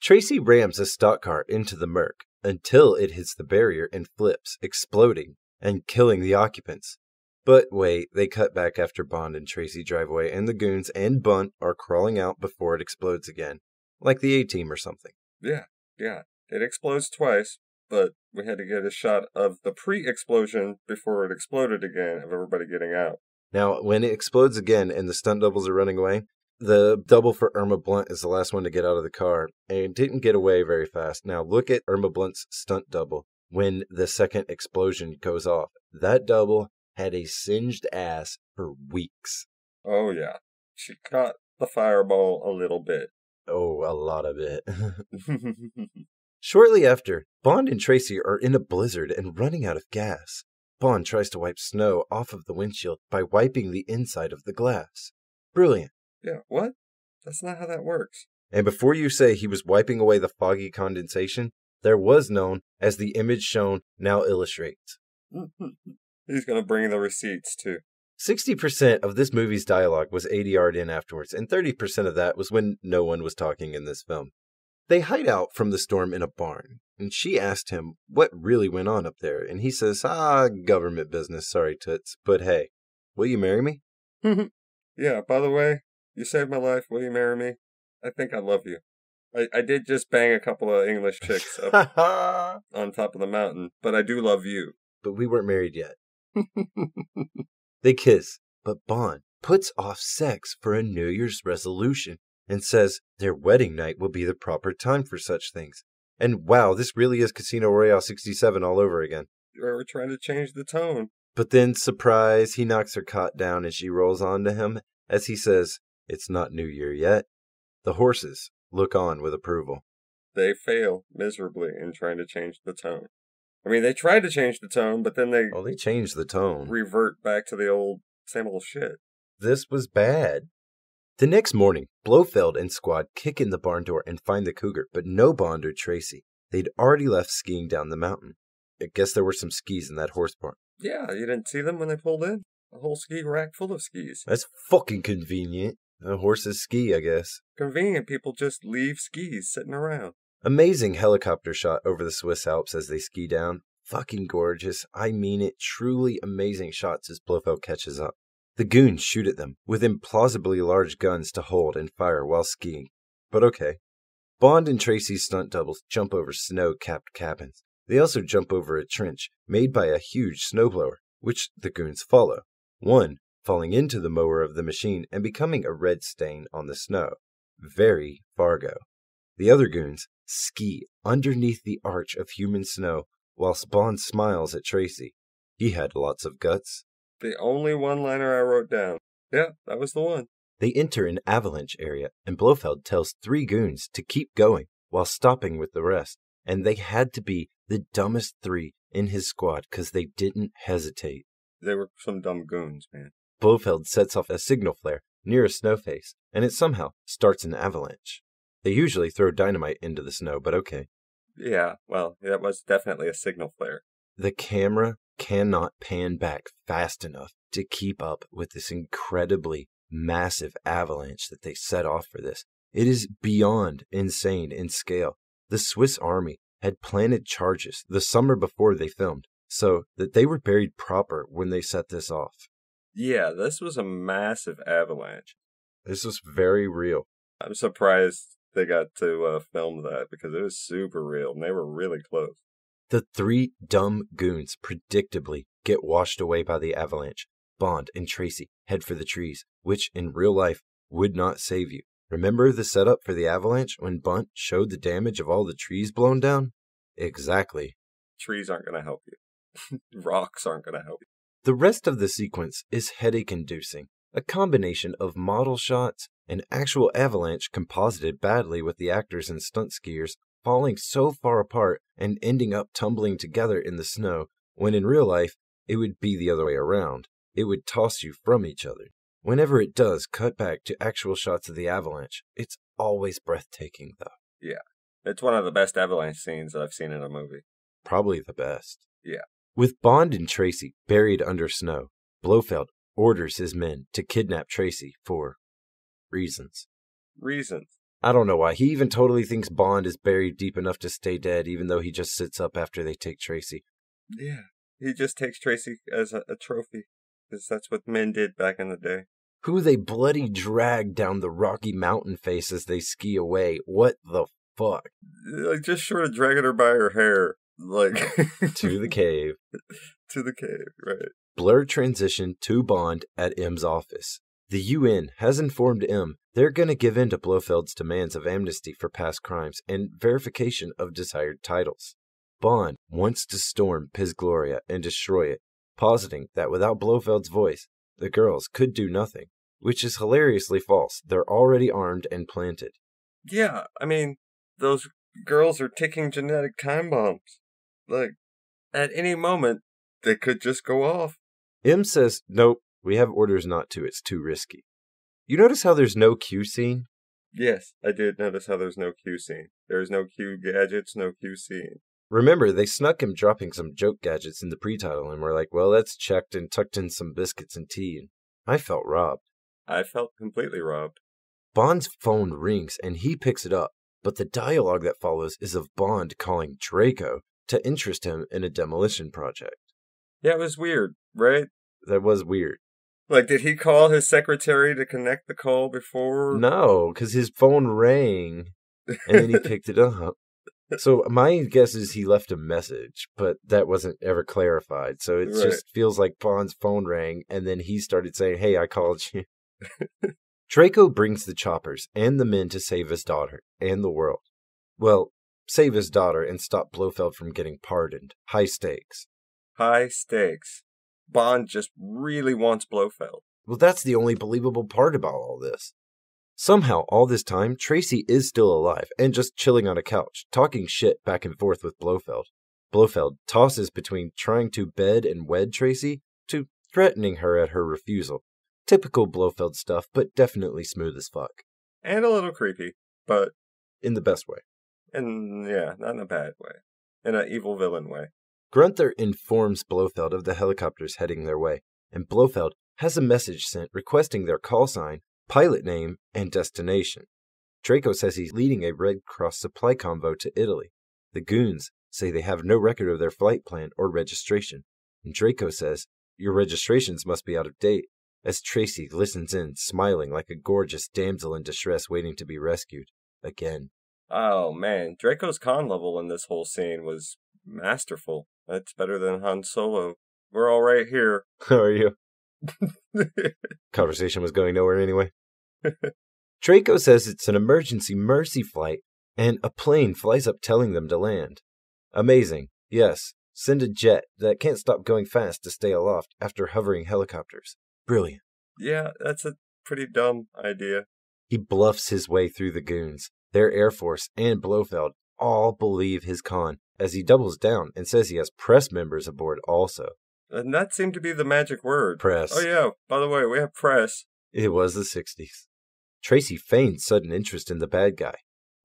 Tracy rams a stock car into the Merc until it hits the barrier and flips, exploding and killing the occupants. But wait, they cut back after Bond and Tracy drive away, and the goons and Bunt are crawling out before it explodes again, like the A Team or something. Yeah, yeah. It explodes twice, but we had to get a shot of the pre explosion before it exploded again of everybody getting out. Now, when it explodes again and the stunt doubles are running away, the double for Irma Bunt is the last one to get out of the car and didn't get away very fast. Now, look at Irma Bunt's stunt double when the second explosion goes off. That double had a singed ass for weeks. Oh, yeah. She caught the fireball a little bit. Oh, a lot of it. Shortly after, Bond and Tracy are in a blizzard and running out of gas. Bond tries to wipe snow off of the windshield by wiping the inside of the glass. Brilliant. Yeah, what? That's not how that works. And before you say he was wiping away the foggy condensation, there was known as the image shown now illustrates. He's going to bring the receipts, too. 60% of this movie's dialogue was ADR'd in afterwards, and 30% of that was when no one was talking in this film. They hide out from the storm in a barn, and she asked him what really went on up there, and he says, Ah, government business, sorry, Toots, but hey, will you marry me? yeah, by the way, you saved my life. Will you marry me? I think I love you. I, I did just bang a couple of English chicks up on top of the mountain, but I do love you. but we weren't married yet. They kiss, but Bond puts off sex for a New Year's resolution and says their wedding night will be the proper time for such things. And wow, this really is Casino Royale 67 all over again. We're trying to change the tone. But then, surprise, he knocks her cot down and she rolls onto him as he says, It's not New Year yet. The horses look on with approval. They fail miserably in trying to change the tone. I mean, they tried to change the tone, but then they Oh, they changed the tone. revert back to the old same old shit. This was bad. The next morning, Blofeld and squad kick in the barn door and find the cougar, but no Bond or Tracy. They'd already left skiing down the mountain. I guess there were some skis in that horse barn. Yeah, you didn't see them when they pulled in? A whole ski rack full of skis. That's fucking convenient. The horses ski, I guess. Convenient people just leave skis sitting around. Amazing helicopter shot over the Swiss Alps as they ski down. Fucking gorgeous. I mean it. Truly amazing shots as Blofeld catches up. The goons shoot at them with implausibly large guns to hold and fire while skiing. But okay. Bond and Tracy's stunt doubles jump over snow capped cabins. They also jump over a trench made by a huge snowblower, which the goons follow. One falling into the mower of the machine and becoming a red stain on the snow. Very Fargo. The other goons ski underneath the arch of human snow whilst Bond smiles at Tracy. He had lots of guts. The only one liner I wrote down. Yeah, that was the one. They enter an avalanche area, and Blofeld tells three goons to keep going while stopping with the rest. And they had to be the dumbest three in his squad because they didn't hesitate. They were some dumb goons, man. Blofeld sets off a signal flare near a snow face, and it somehow starts an avalanche. They usually throw dynamite into the snow, but okay. Yeah, well, that was definitely a signal flare. The camera cannot pan back fast enough to keep up with this incredibly massive avalanche that they set off for this. It is beyond insane in scale. The Swiss army had planted charges the summer before they filmed, so that they were buried proper when they set this off. Yeah, this was a massive avalanche. This was very real. I'm surprised they got to uh, film that because it was super real and they were really close. The three dumb goons predictably get washed away by the avalanche. Bond and Tracy head for the trees, which in real life would not save you. Remember the setup for the avalanche when Bunt showed the damage of all the trees blown down? Exactly. Trees aren't going to help you. Rocks aren't going to help you. The rest of the sequence is headache inducing. A combination of model shots, an actual avalanche composited badly with the actors and stunt skiers falling so far apart and ending up tumbling together in the snow, when in real life it would be the other way around. It would toss you from each other. Whenever it does cut back to actual shots of the avalanche, it's always breathtaking, though. Yeah. It's one of the best avalanche scenes that I've seen in a movie. Probably the best. Yeah. With Bond and Tracy buried under snow, Blofeld orders his men to kidnap Tracy for reasons. Reasons. I don't know why. He even totally thinks Bond is buried deep enough to stay dead, even though he just sits up after they take Tracy. Yeah. He just takes Tracy as a, a trophy because that's what men did back in the day. Who they bloody drag down the rocky mountain face as they ski away. What the fuck? Like just short of dragging her by her hair, like to the cave. to the cave, right? Blur transition to Bond at M's office. The UN has informed M they're going to give in to Blofeld's demands of amnesty for past crimes and verification of desired titles. Bond wants to storm Piz Gloria and destroy it, positing that without Blofeld's voice, the girls could do nothing, which is hilariously false. They're already armed and planted. Yeah, I mean, those girls are ticking genetic time bombs. Like, at any moment, they could just go off. M says, Nope, we have orders not to. It's too risky. You notice how there's no Q scene? Yes, I did notice how there's no Q scene. There's no Q gadgets, no Q scene. Remember, they snuck him dropping some joke gadgets in the pre-title and were like, well, that's checked and tucked in some biscuits and tea. And I felt robbed. I felt completely robbed. Bond's phone rings and he picks it up, but the dialogue that follows is of Bond calling Draco to interest him in a demolition project. Yeah, it was weird, right? That was weird. Like, did he call his secretary to connect the call before? No, because his phone rang and then he picked it up. So my guess is he left a message, but that wasn't ever clarified. So it Right. just feels like Bond's phone rang and then he started saying, "Hey, I called you." Draco brings the choppers and the men to save his daughter and the world. Well, save his daughter and stop Blofeld from getting pardoned. High stakes. High stakes. Bond just really wants Blofeld. Well, that's the only believable part about all this. Somehow, all this time, Tracy is still alive and just chilling on a couch, talking shit back and forth with Blofeld. Blofeld tosses between trying to bed and wed Tracy to threatening her at her refusal. Typical Blofeld stuff, but definitely smooth as fuck. And a little creepy, but, In the best way. And yeah, not in a bad way. In an evil villain way. Grunther informs Blofeld of the helicopters heading their way, and Blofeld has a message sent requesting their call sign, pilot name, and destination. Draco says he's leading a Red Cross supply convoy to Italy. The goons say they have no record of their flight plan or registration, and Draco says, Your registrations must be out of date, as Tracy listens in, smiling like a gorgeous damsel in distress waiting to be rescued. Again. Oh man, Draco's con level in this whole scene was masterful. That's better than Han Solo. We're all right here. How are you? Conversation was going nowhere anyway. Draco says it's an emergency mercy flight, and a plane flies up telling them to land. Amazing. Yes, send a jet that can't stop going fast to stay aloft after hovering helicopters. Brilliant. yeah, that's a pretty dumb idea. He bluffs his way through the goons. Their Air Force and Blofeld all believe his con as he doubles down and says he has press members aboard also. And that seemed to be the magic word. Press. Oh yeah, by the way, we have press. It was the 60s. Tracy feigns sudden interest in the bad guy.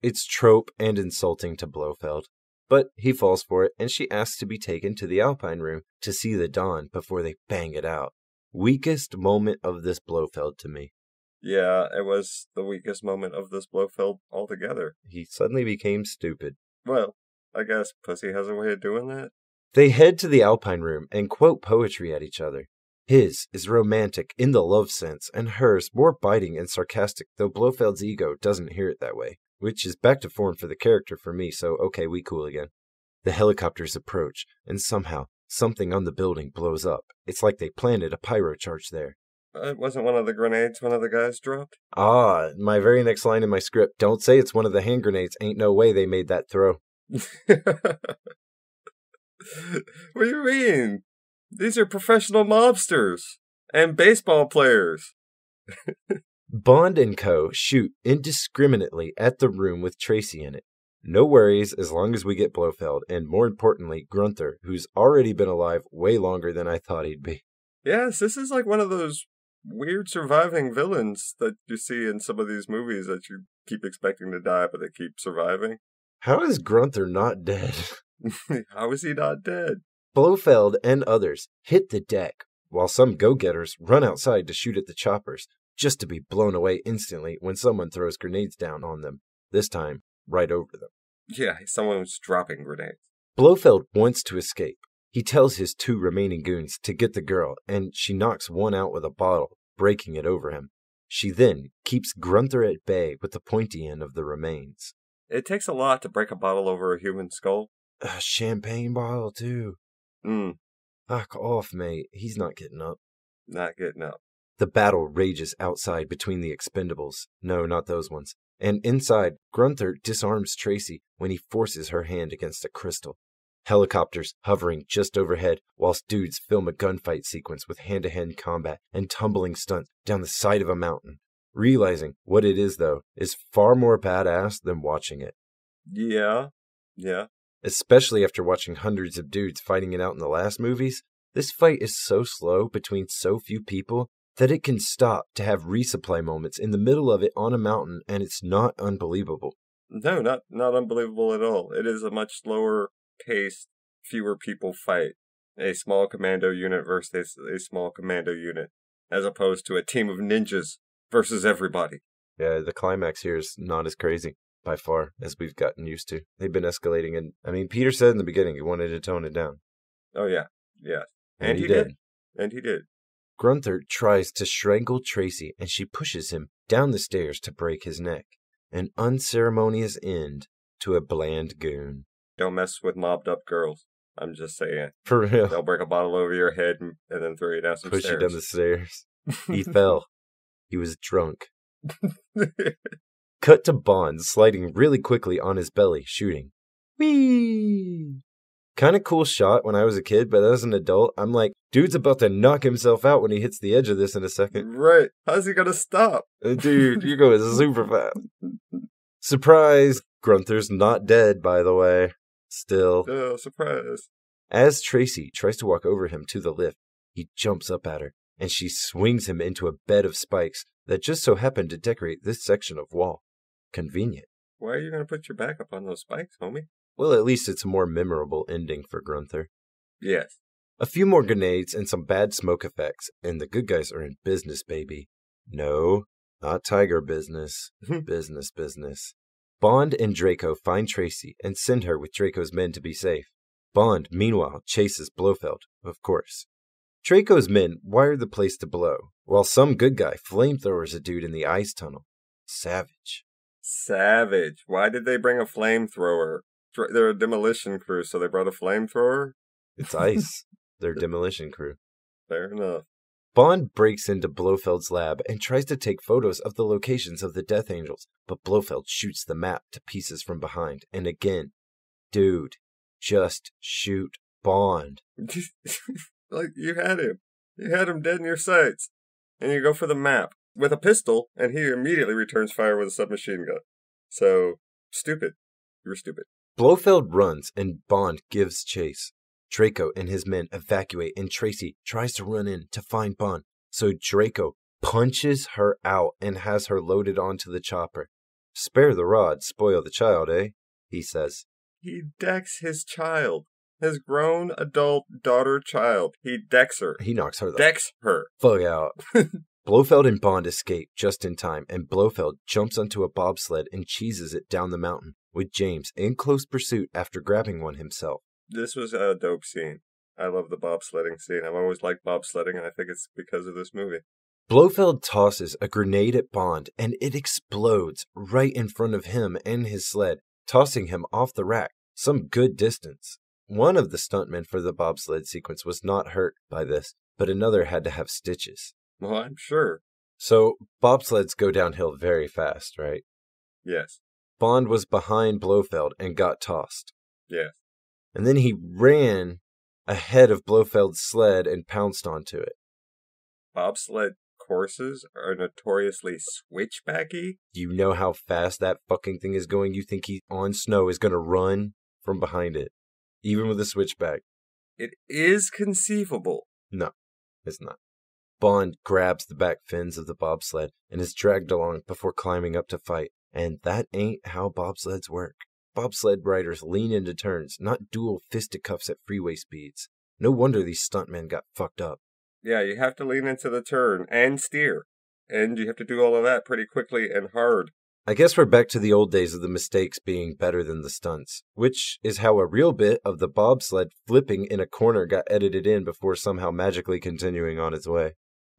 It's trope and insulting to Blofeld, but he falls for it and she asks to be taken to the Alpine room to see the dawn before they bang it out. Weakest moment of this Blofeld to me. Yeah, it was the weakest moment of this Blofeld altogether. He suddenly became stupid. Well, I guess pussy has a way of doing that. They head to the Alpine room and quote poetry at each other. His is romantic in the love sense, and hers more biting and sarcastic, though Blofeld's ego doesn't hear it that way, which is back to form for the character for me, so okay, we cool again. The helicopters approach, and somehow something on the building blows up. It's like they planted a pyro charge there. It wasn't one of the grenades one of the guys dropped. Ah, my very next line in my script don't say it's one of the hand grenades, ain't no way they made that throw. what do you mean? These are professional mobsters and baseball players. Bond and Co. shoot indiscriminately at the room with Tracy in it. No worries as long as we get Blofeld, and more importantly, Grunther, who's already been alive way longer than I thought he'd be. Yes, this is like one of those weird surviving villains that you see in some of these movies that you keep expecting to die, but they keep surviving. How is Grunther not dead? How is he not dead? Blofeld and others hit the deck, while some go getters run outside to shoot at the choppers, just to be blown away instantly when someone throws grenades down on them, this time right over them. Yeah, someone was dropping grenades. Blofeld wants to escape. He tells his two remaining goons to get the girl, and she knocks one out with a bottle, breaking it over him. She then keeps Grunther at bay with the pointy end of the remains. It takes a lot to break a bottle over a human skull. A champagne bottle, too. Mm, Fuck off, mate. He's not getting up. not getting up. The battle rages outside between the expendables. No, not those ones. And inside, Grunther disarms Tracy when he forces her hand against a crystal. Helicopters hovering just overhead, whilst dudes film a gunfight sequence with hand to hand combat and tumbling stunts down the side of a mountain. Realizing what it is, though, is far more badass than watching it. Yeah, yeah. Especially after watching hundreds of dudes fighting it out in the last movies, this fight is so slow between so few people that it can stop to have resupply moments in the middle of it on a mountain, and it's not unbelievable. No, not not unbelievable at all. It is a much slower paced, fewer people fight. A small commando unit versus a small commando unit, as opposed to a team of ninjas versus everybody. Yeah, the climax here is not as crazy by far as we've gotten used to. They've been escalating, and I mean, Peter said in the beginning he wanted to tone it down, Oh yeah, yeah, and, And he, he did. did. and he did. Grunther tries to strangle Tracy, and she pushes him down the stairs to break his neck. An unceremonious end to a bland goon. Don't mess with mobbed up girls. I'm just saying. For real. They'll break a bottle over your head and, and then throw you down some Push stairs. you down the stairs. He fell. He was drunk. Cut to Bond sliding really quickly on his belly, shooting. Whee! Kind of cool shot when I was a kid, but as an adult, I'm like, dude's about to knock himself out when he hits the edge of this in a second. right. How's he gonna stop? Uh, Dude, you're going super fast. Surprise! Grunther's not dead, by the way. Still. Oh, surprise. As Tracy tries to walk over him to the lift, he jumps up at her, and she swings him into a bed of spikes that just so happen to decorate this section of wall. Convenient. Why are you gonna put your back up on those spikes, homie? Well, at least it's a more memorable ending for Grunther. Yes. A few more grenades and some bad smoke effects, and the good guys are in business, baby. No, not tiger business. business, business. Bond and Draco find Tracy and send her with Draco's men to be safe. Bond, meanwhile, chases Blofeld, of course. Draco's men wire the place to blow, while some good guy flamethrowers a dude in the ice tunnel. Savage. Savage. Why did they bring a flamethrower? They're a demolition crew, so they brought a flamethrower? It's ice. Their demolition crew. Fair enough. Bond breaks into Blofeld's lab and tries to take photos of the locations of the Death Angels, but Blofeld shoots the map to pieces from behind. And again, dude, just shoot Bond. like, you had him. You had him dead in your sights. And you go for the map with a pistol, and he immediately returns fire with a submachine gun. So, stupid. You were stupid. Blofeld runs and Bond gives chase. Draco and his men evacuate, and Tracy tries to run in to find Bond. So Draco punches her out and has her loaded onto the chopper. Spare the rod, spoil the child, eh? He says. He decks his child. His grown adult daughter child. He decks her. He knocks her the Decks her. fuck out. Blofeld and Bond escape just in time, and Blofeld jumps onto a bobsled and cheeses it down the mountain, with James in close pursuit after grabbing one himself. This was a dope scene. I love the bobsledding scene. I've always liked bobsledding, and I think it's because of this movie. Blofeld tosses a grenade at Bond, and it explodes right in front of him and his sled, tossing him off the rack some good distance. One of the stuntmen for the bobsled sequence was not hurt by this, but another had to have stitches. Well, I'm sure. So, bobsleds go downhill very fast, right? Yes. Bond was behind Blofeld and got tossed. Yes. And then he ran ahead of Blofeld's sled and pounced onto it. Bobsled courses are notoriously switchbacky. You know how fast that fucking thing is going? You think he on snow is going to run from behind it, even with a switchback? It is conceivable. No, it's not. Bond grabs the back fins of the bobsled and is dragged along before climbing up to fight. And that ain't how bobsleds work. Bobsled riders lean into turns, not dual fisticuffs at freeway speeds. No wonder these stuntmen got fucked up. Yeah, you have to lean into the turn and steer. And you have to do all of that pretty quickly and hard. I guess we're back to the old days of the mistakes being better than the stunts, which is how a real bit of the bobsled flipping in a corner got edited in before somehow magically continuing on its way.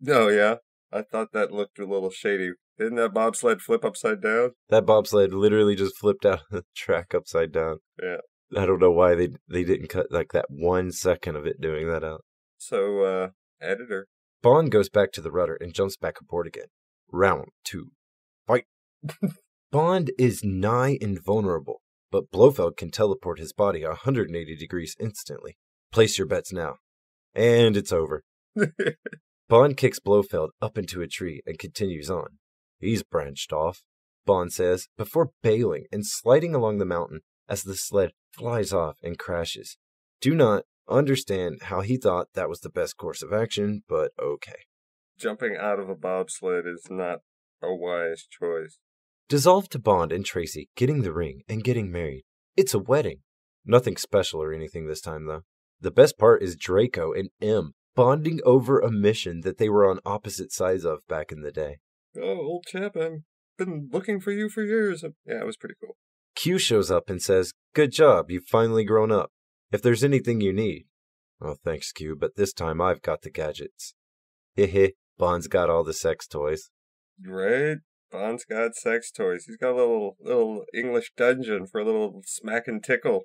Oh, yeah. I thought that looked a little shady. Didn't that bobsled flip upside down? That bobsled literally just flipped out of the track upside down. Yeah. I don't know why they they didn't cut like that one second of it doing that out. So, uh, editor. Bond goes back to the rudder and jumps back aboard again. Round two. Fight. Bond is nigh invulnerable, but Blofeld can teleport his body 180 degrees instantly. Place your bets now. And it's over. Bond kicks Blofeld up into a tree and continues on. He's branched off, Bond says, before bailing and sliding along the mountain as the sled flies off and crashes. Do not understand how he thought that was the best course of action, but okay. Jumping out of a bobsled is not a wise choice. Dissolve to Bond and Tracy getting the ring and getting married. It's a wedding. Nothing special or anything this time, though. The best part is Draco and M bonding over a mission that they were on opposite sides of back in the day. Oh, old chap, I've been looking for you for years. Uh, yeah, it was pretty cool. Q shows up and says, Good job, you've finally grown up. If there's anything you need. Oh, thanks, Q, but this time I've got the gadgets. Hehe, Bond's got all the sex toys. Right? Bond's got sex toys. He's got a little little English dungeon for a little smack and tickle.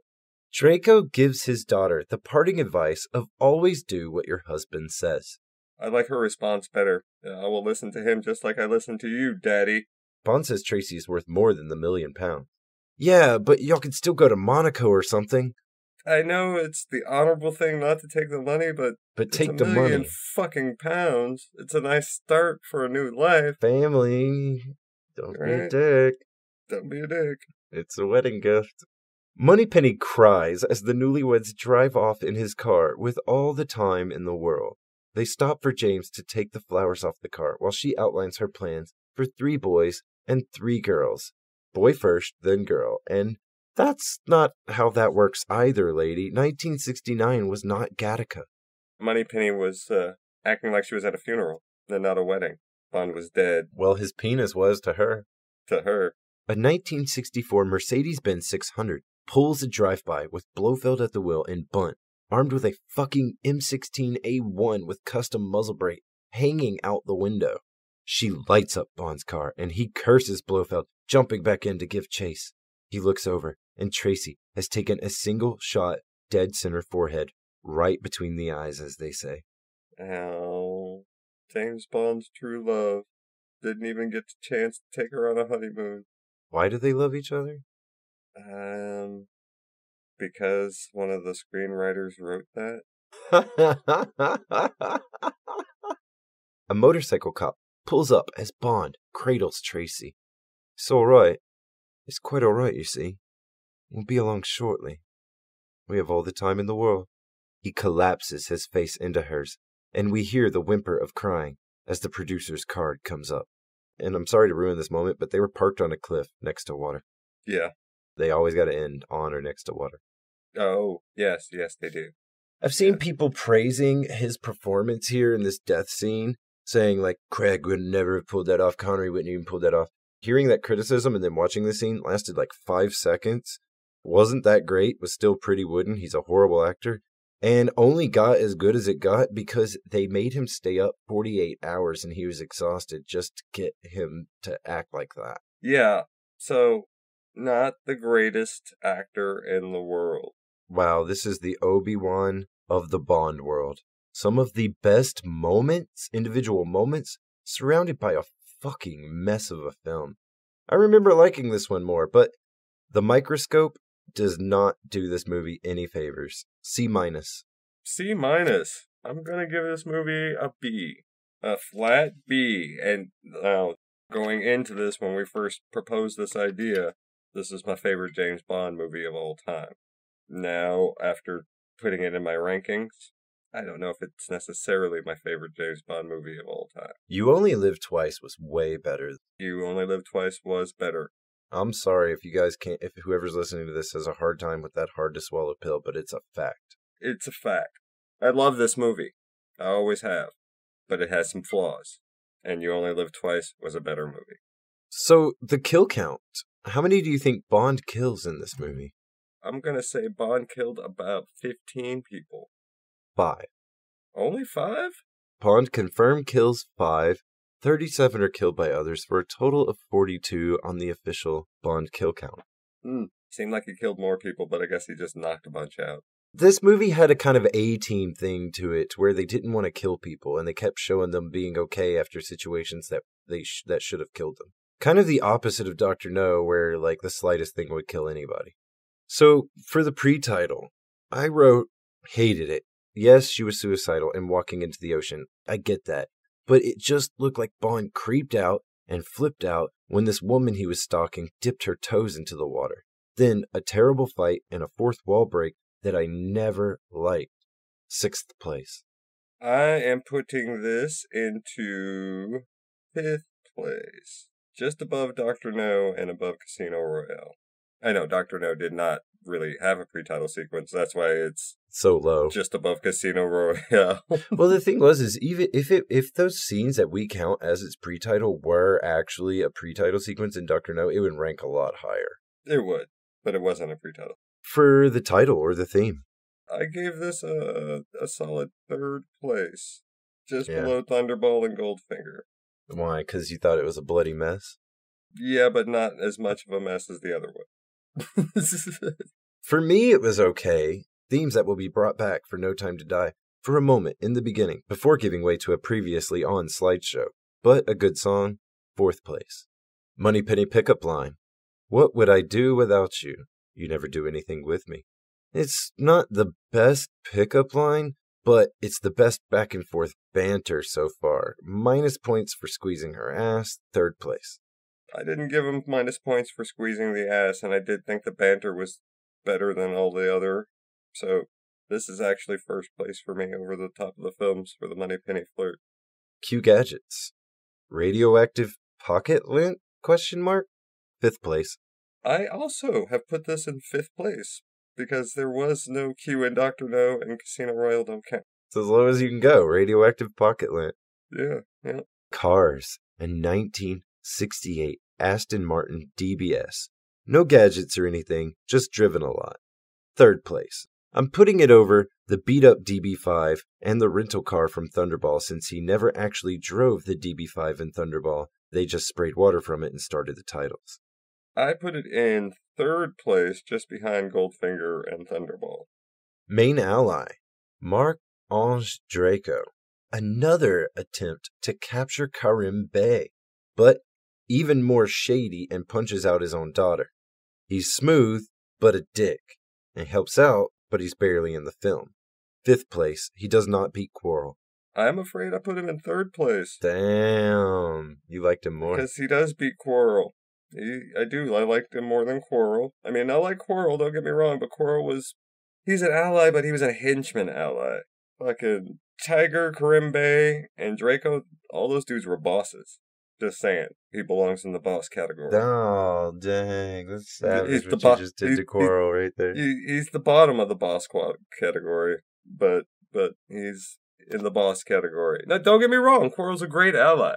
Draco gives his daughter the parting advice of always do what your husband says. I like her response better. I will listen to him just like I listen to you, Daddy. Bond says Tracy is worth more than the million pounds. Yeah, but y'all could still go to Monaco or something. I know it's the honorable thing not to take the money, but But take the money. fucking pounds. It's a nice start for a new life. Family. Don't be a dick. Don't be a dick. It's a wedding gift. Moneypenny cries as the newlyweds drive off in his car with all the time in the world. They stop for James to take the flowers off the car while she outlines her plans for three boys and three girls. Boy first, then girl. And that's not how that works either, lady. 1969 was not Gattaca. Moneypenny was uh, acting like she was at a funeral, then not a wedding. Bond was dead Well, his penis was to her. to her. A 1964 Mercedes Benz 600 pulls a drive by with Blofeld at the wheel and Bunt, armed with a fucking M16A1 with custom muzzle brake hanging out the window. She lights up Bond's car and he curses Blofeld, jumping back in to give chase. He looks over and Tracy has taken a single shot dead center forehead, right between the eyes, as they say. Ow. James Bond's true love. Didn't even get the chance to take her on a honeymoon. Why do they love each other? Um, because one of the screenwriters wrote that. a motorcycle cop pulls up as Bond cradles Tracy. It's all right. It's quite all right, you see. We'll be along shortly. We have all the time in the world. He collapses his face into hers, and we hear the whimper of crying as the producer's card comes up. And I'm sorry to ruin this moment, but they were parked on a cliff next to water. Yeah. They always got to end on or next to water. Oh, yes, yes, they do. I've seen people praising his performance here in this death scene, saying like Craig would never have pulled that off, Connery wouldn't even pull that off. Hearing that criticism and then watching the scene lasted like five seconds. Wasn't that great, was still pretty wooden. He's a horrible actor. And only got as good as it got because they made him stay up 48 hours and he was exhausted just to get him to act like that. Yeah, so not the greatest actor in the world. Wow, this is the Obi Wan of the Bond world. Some of the best moments, individual moments, surrounded by a fucking mess of a film. I remember liking this one more, but the microscope does not do this movie any favors. C minus. C minus. I'm gonna give this movie a B, a flat B. And now, going into this, when we first proposed this idea, this is my favorite James Bond movie of all time. Now, after putting it in my rankings, I don't know if it's necessarily my favorite James Bond movie of all time. You Only Live Twice was way better. You Only Live Twice was better. I'm sorry if you guys can't, if whoever's listening to this has a hard time with that hard to swallow pill, but it's a fact. It's a fact. I love this movie. I always have. But it has some flaws. And You Only Live Twice was a better movie. So, the kill count. How many do you think Bond kills in this movie? I'm gonna say Bond killed about 15 people. Five. Only five? Bond confirmed kills five. 37 are killed by others for a total of 42 on the official Bond kill count. Hmm. Seemed like he killed more people, but I guess he just knocked a bunch out. This movie had a kind of A team thing to it where they didn't want to kill people and they kept showing them being okay after situations that they sh- that should have killed them. Kind of the opposite of Doctor No where like the slightest thing would kill anybody. So, for the pre-title, I wrote hated it. Yes, she was suicidal and walking into the ocean. I get that. But it just looked like Bond creeped out and flipped out when this woman he was stalking dipped her toes into the water. Then a terrible fight and a fourth wall break that I never liked. Sixth place. I am putting this into fifth place. Just above Dr. No and above Casino Royale. I know Dr. No did not really have a pre-title sequence. That's why it's So low. just above Casino Royale. well, the thing was, is even if it if those scenes that we count as its pre-title were actually a pre-title sequence in Doctor No, it would rank a lot higher it would, but it wasn't a pre-title. for the title or the theme. I gave this a a solid third place, just Yeah. below Thunderball and Goldfinger. Why? Because you thought it was a bloody mess. Yeah, but not as much of a mess as the other one. For me, it was okay. Themes that will be brought back for No Time to Die for a moment in the beginning before giving way to a previously on slideshow. But a good song, fourth place. Moneypenny pickup line. What would I do without you? You never do anything with me. It's not the best pickup line, but it's the best back and forth banter so far. Minus points for squeezing her ass, third place. I didn't give him minus points for squeezing the ass, and I did think the banter was better than all the other. So this is actually first place for me over the top of the films for the Moneypenny flirt. Q gadgets. Radioactive pocket lint? Question mark. Fifth place. I also have put this in fifth place because there was no Q in Doctor No and Casino Royale don't count. It's as low as you can go. Radioactive pocket lint. Yeah, yeah. Cars. A 1968 Aston Martin DBS. No gadgets or anything, just driven a lot. Third place. I'm putting it over the beat up DB5 and the rental car from Thunderball since he never actually drove the DB5 in Thunderball. They just sprayed water from it and started the titles. I put it in third place just behind Goldfinger and Thunderball. Main ally, Mark Ange Draco. Another attempt to capture Kerim Bey, but even more shady and punches out his own daughter. He's smooth, but a dick, and helps out, but he's barely in the film. Fifth place, he does not beat Quarrel. I'm afraid I put him in third place Damn, you liked him more. because he does beat Quarrel. He, I do. I liked him more than Quarrel. I mean, I like Quarrel. Don't get me wrong, but Quarrel was he's an ally, but he was a henchman ally. Fucking Tiger, Kerim Bey, and Draco. All those dudes were bosses. Just saying, he belongs in the boss category. Oh, dang, that's savage He's the bo- just did he's- to Quarrel right there. He, he's the bottom of the boss category, but but he's in the boss category. Now, don't get me wrong. Quarrel's a great ally,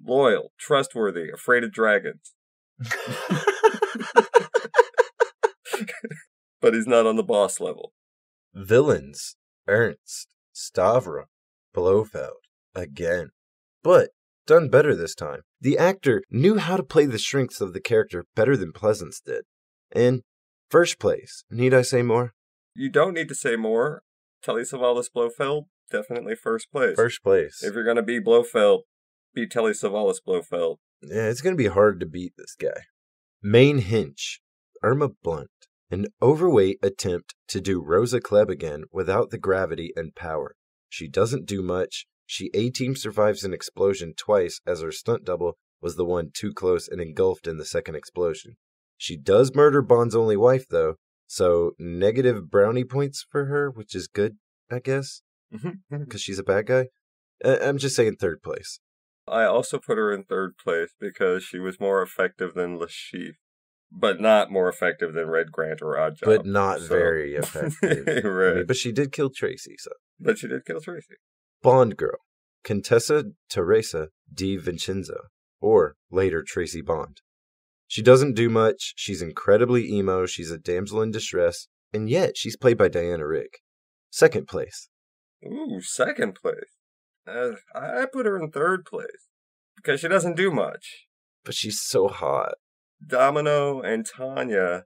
loyal, trustworthy, afraid of dragons, but he's not on the boss level. Villains Ernst, Stavro, Blofeld, again. But done better this time. The actor knew how to play the strengths of the character better than Pleasence did. In first place, need I say more? You don't need to say more. Telly Savalas Blofeld, definitely first place. First place. If you're gonna be Blofeld, be Telly Savalas Blofeld. Yeah, it's going to be hard to beat this guy. Main Hinch, Irma Bunt. An overweight attempt to do Rosa Klebb again without the gravity and power. She doesn't do much. She A team survives an explosion twice as her stunt double was the one too close and engulfed in the second explosion. She does murder Bond's only wife though, so negative brownie points for her, which is good, I guess, mm-hmm, mm-hmm. because she's a bad guy. I'm just saying third place. I also put her in third place because she was more effective than Lashif, but not more effective than Red Grant or Oddjob. but not so- very effective. I mean, but she did kill Tracy, so. But she did kill Tracy. Bond Girl, Contessa Teresa di Vincenzo, or later Tracy Bond. She doesn't do much, she's incredibly emo, she's a damsel in distress, and yet she's played by Diana Rigg. Second place. Ooh, second place. Uh, I put her in third place because she doesn't do much. But she's so hot. Domino and Tanya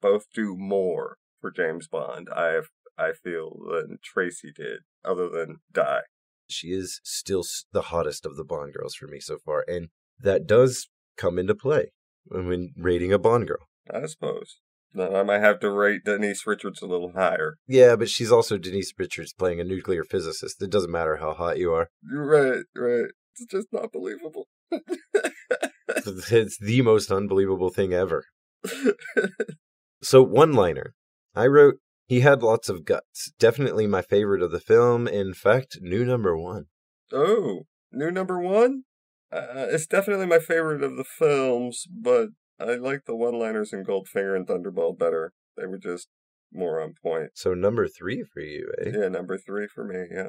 both do more for James Bond. I I feel than Tracy did, other than die. She is still the hottest of the Bond girls for me so far, and that does come into play when rating a Bond girl. I suppose. Then I might have to rate Denise Richards a little higher. Yeah, but she's also Denise Richards playing a nuclear physicist. It doesn't matter how hot you are. Right, right. It's just not believable. It's the most unbelievable thing ever. So, one liner. I wrote, he had lots of guts. Definitely my favorite of the film. In fact, new number one. oh, new number one? Uh, it's definitely my favorite of the films, but I like the one liners in Goldfinger and Thunderball better. They were just more on point. So number three for you, eh? Yeah, number three for me. Yeah.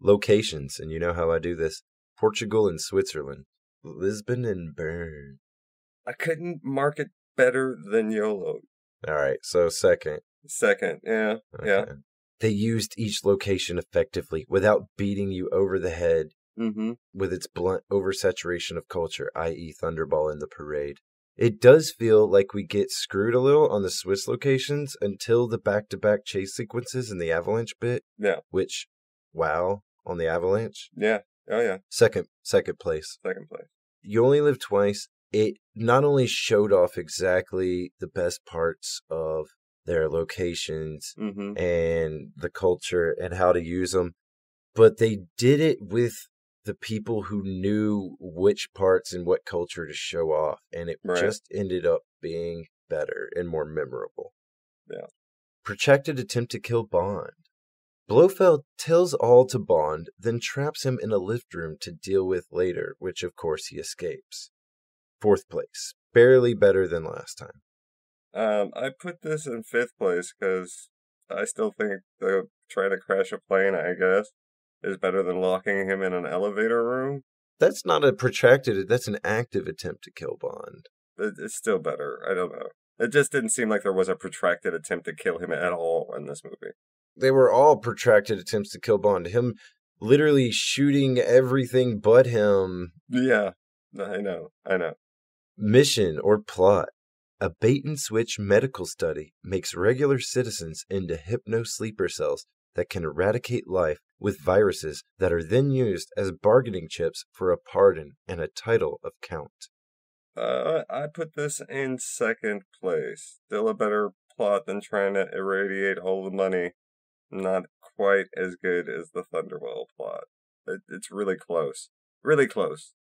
Locations, and you know how I do this Portugal and Switzerland, Lisbon and Bern. I couldn't mark it better than YOLO. All right, so second. Second, yeah, yeah. They used each location effectively without beating you over the head Mm-hmm. with its blunt oversaturation of culture, i.e., Thunderball in the parade. It does feel like we get screwed a little on the Swiss locations until the back to back chase sequences in the Avalanche bit, Yeah, which, wow, on the Avalanche. yeah. Oh yeah. Second, second place. Second place. You Only Live Twice, it not only showed off exactly the best parts of their locations Mm-hmm. and the culture and how to use them, but they did it with the people who knew which parts and what culture to show off, and it Right. just ended up being better and more memorable. Yeah. Protracted attempt to kill Bond. Blofeld tells all to Bond, then traps him in a lift room to deal with later, which of course he escapes. Fourth place, barely better than last time. Um, I put this in fifth place because I still think the trying to crash a plane, I guess, is better than locking him in an elevator room. That's not a protracted, that's an active attempt to kill Bond. It's still better. I don't know. It just didn't seem like there was a protracted attempt to kill him at all in this movie. They were all protracted attempts to kill Bond. Him literally shooting everything but him. Yeah, I know. I know. Mission or plot. A bait and switch medical study makes regular citizens into hypno sleeper cells that can eradicate life with viruses that are then used as bargaining chips for a pardon and a title of count. Uh, I put this in second place. Still a better plot than trying to irradiate all the money. Not quite as good as the Thunderball plot. It, it's really close. Really close.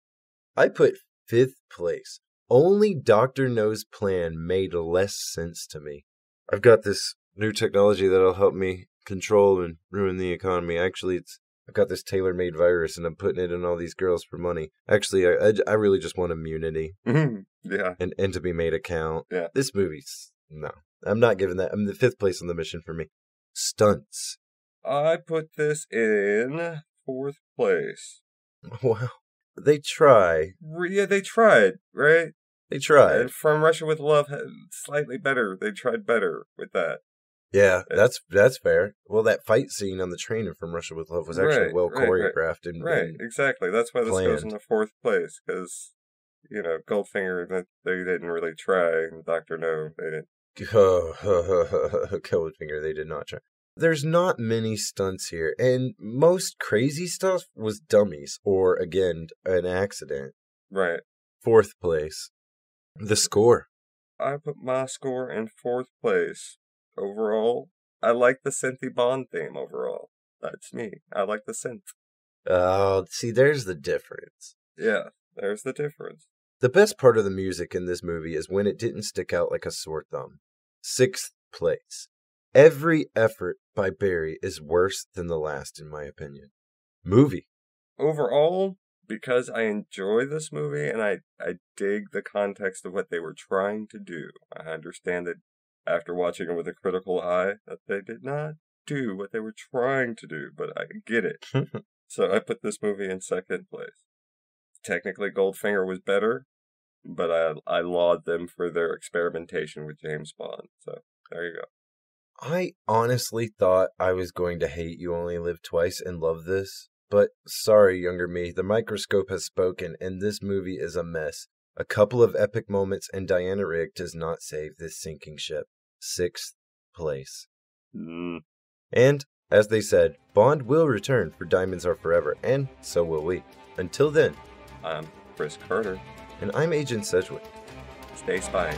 I put fifth place. Only Doctor No's plan made less sense to me. I've got this new technology that'll help me control and ruin the economy. Actually, it's I've got this tailor-made virus, and I'm putting it in all these girls for money. Actually, I, I, I really just want immunity mm-hmm. yeah. and, and to be made a count. Yeah. This movie's no. I'm not giving that. I'm the fifth place on the mission for me. Stunts. I put this in fourth place. Wow. They try. Yeah, they tried, right? They tried. And From Russia with Love slightly better. They tried better with that. Yeah, Uh, that's that's fair. Well, that fight scene on the train From Russia with Love was actually Right, well right, right. choreographed and, Right, exactly. That's why this goes planned. into fourth place because you know Goldfinger that they didn't really try, and Doctor No they didn't. Goldfinger. They did not try. There's not many stunts here, and most crazy stuff was dummies or again an accident. Right. Fourth place, the score. I put my score in fourth place overall. I like the synthy Bond theme overall. That's me. I like the synth. Oh, see, there's the difference. Yeah, there's the difference. The best part of the music in this movie is when it didn't stick out like a sore thumb. Sixth place. Every effort by Barry is worse than the last, in my opinion. Movie. Overall, because I enjoy this movie and I, I dig the context of what they were trying to do, I understand that after watching it with a critical eye that they did not do what they were trying to do, but I get it. so I put this movie in second place. Technically, Goldfinger was better, but I I laud them for their experimentation with James Bond. So there you go. I honestly thought I was going to hate You Only Live Twice and love this, but sorry, younger me, the microscope has spoken, and this movie is a mess. A couple of epic moments, and Diana Rigg does not save this sinking ship. Sixth place. Mm, And, as they said, Bond will return for Diamonds Are Forever, and so will we. Until then, I'm Chris Carter. and I'm Agent Sedgwick. Stay spying.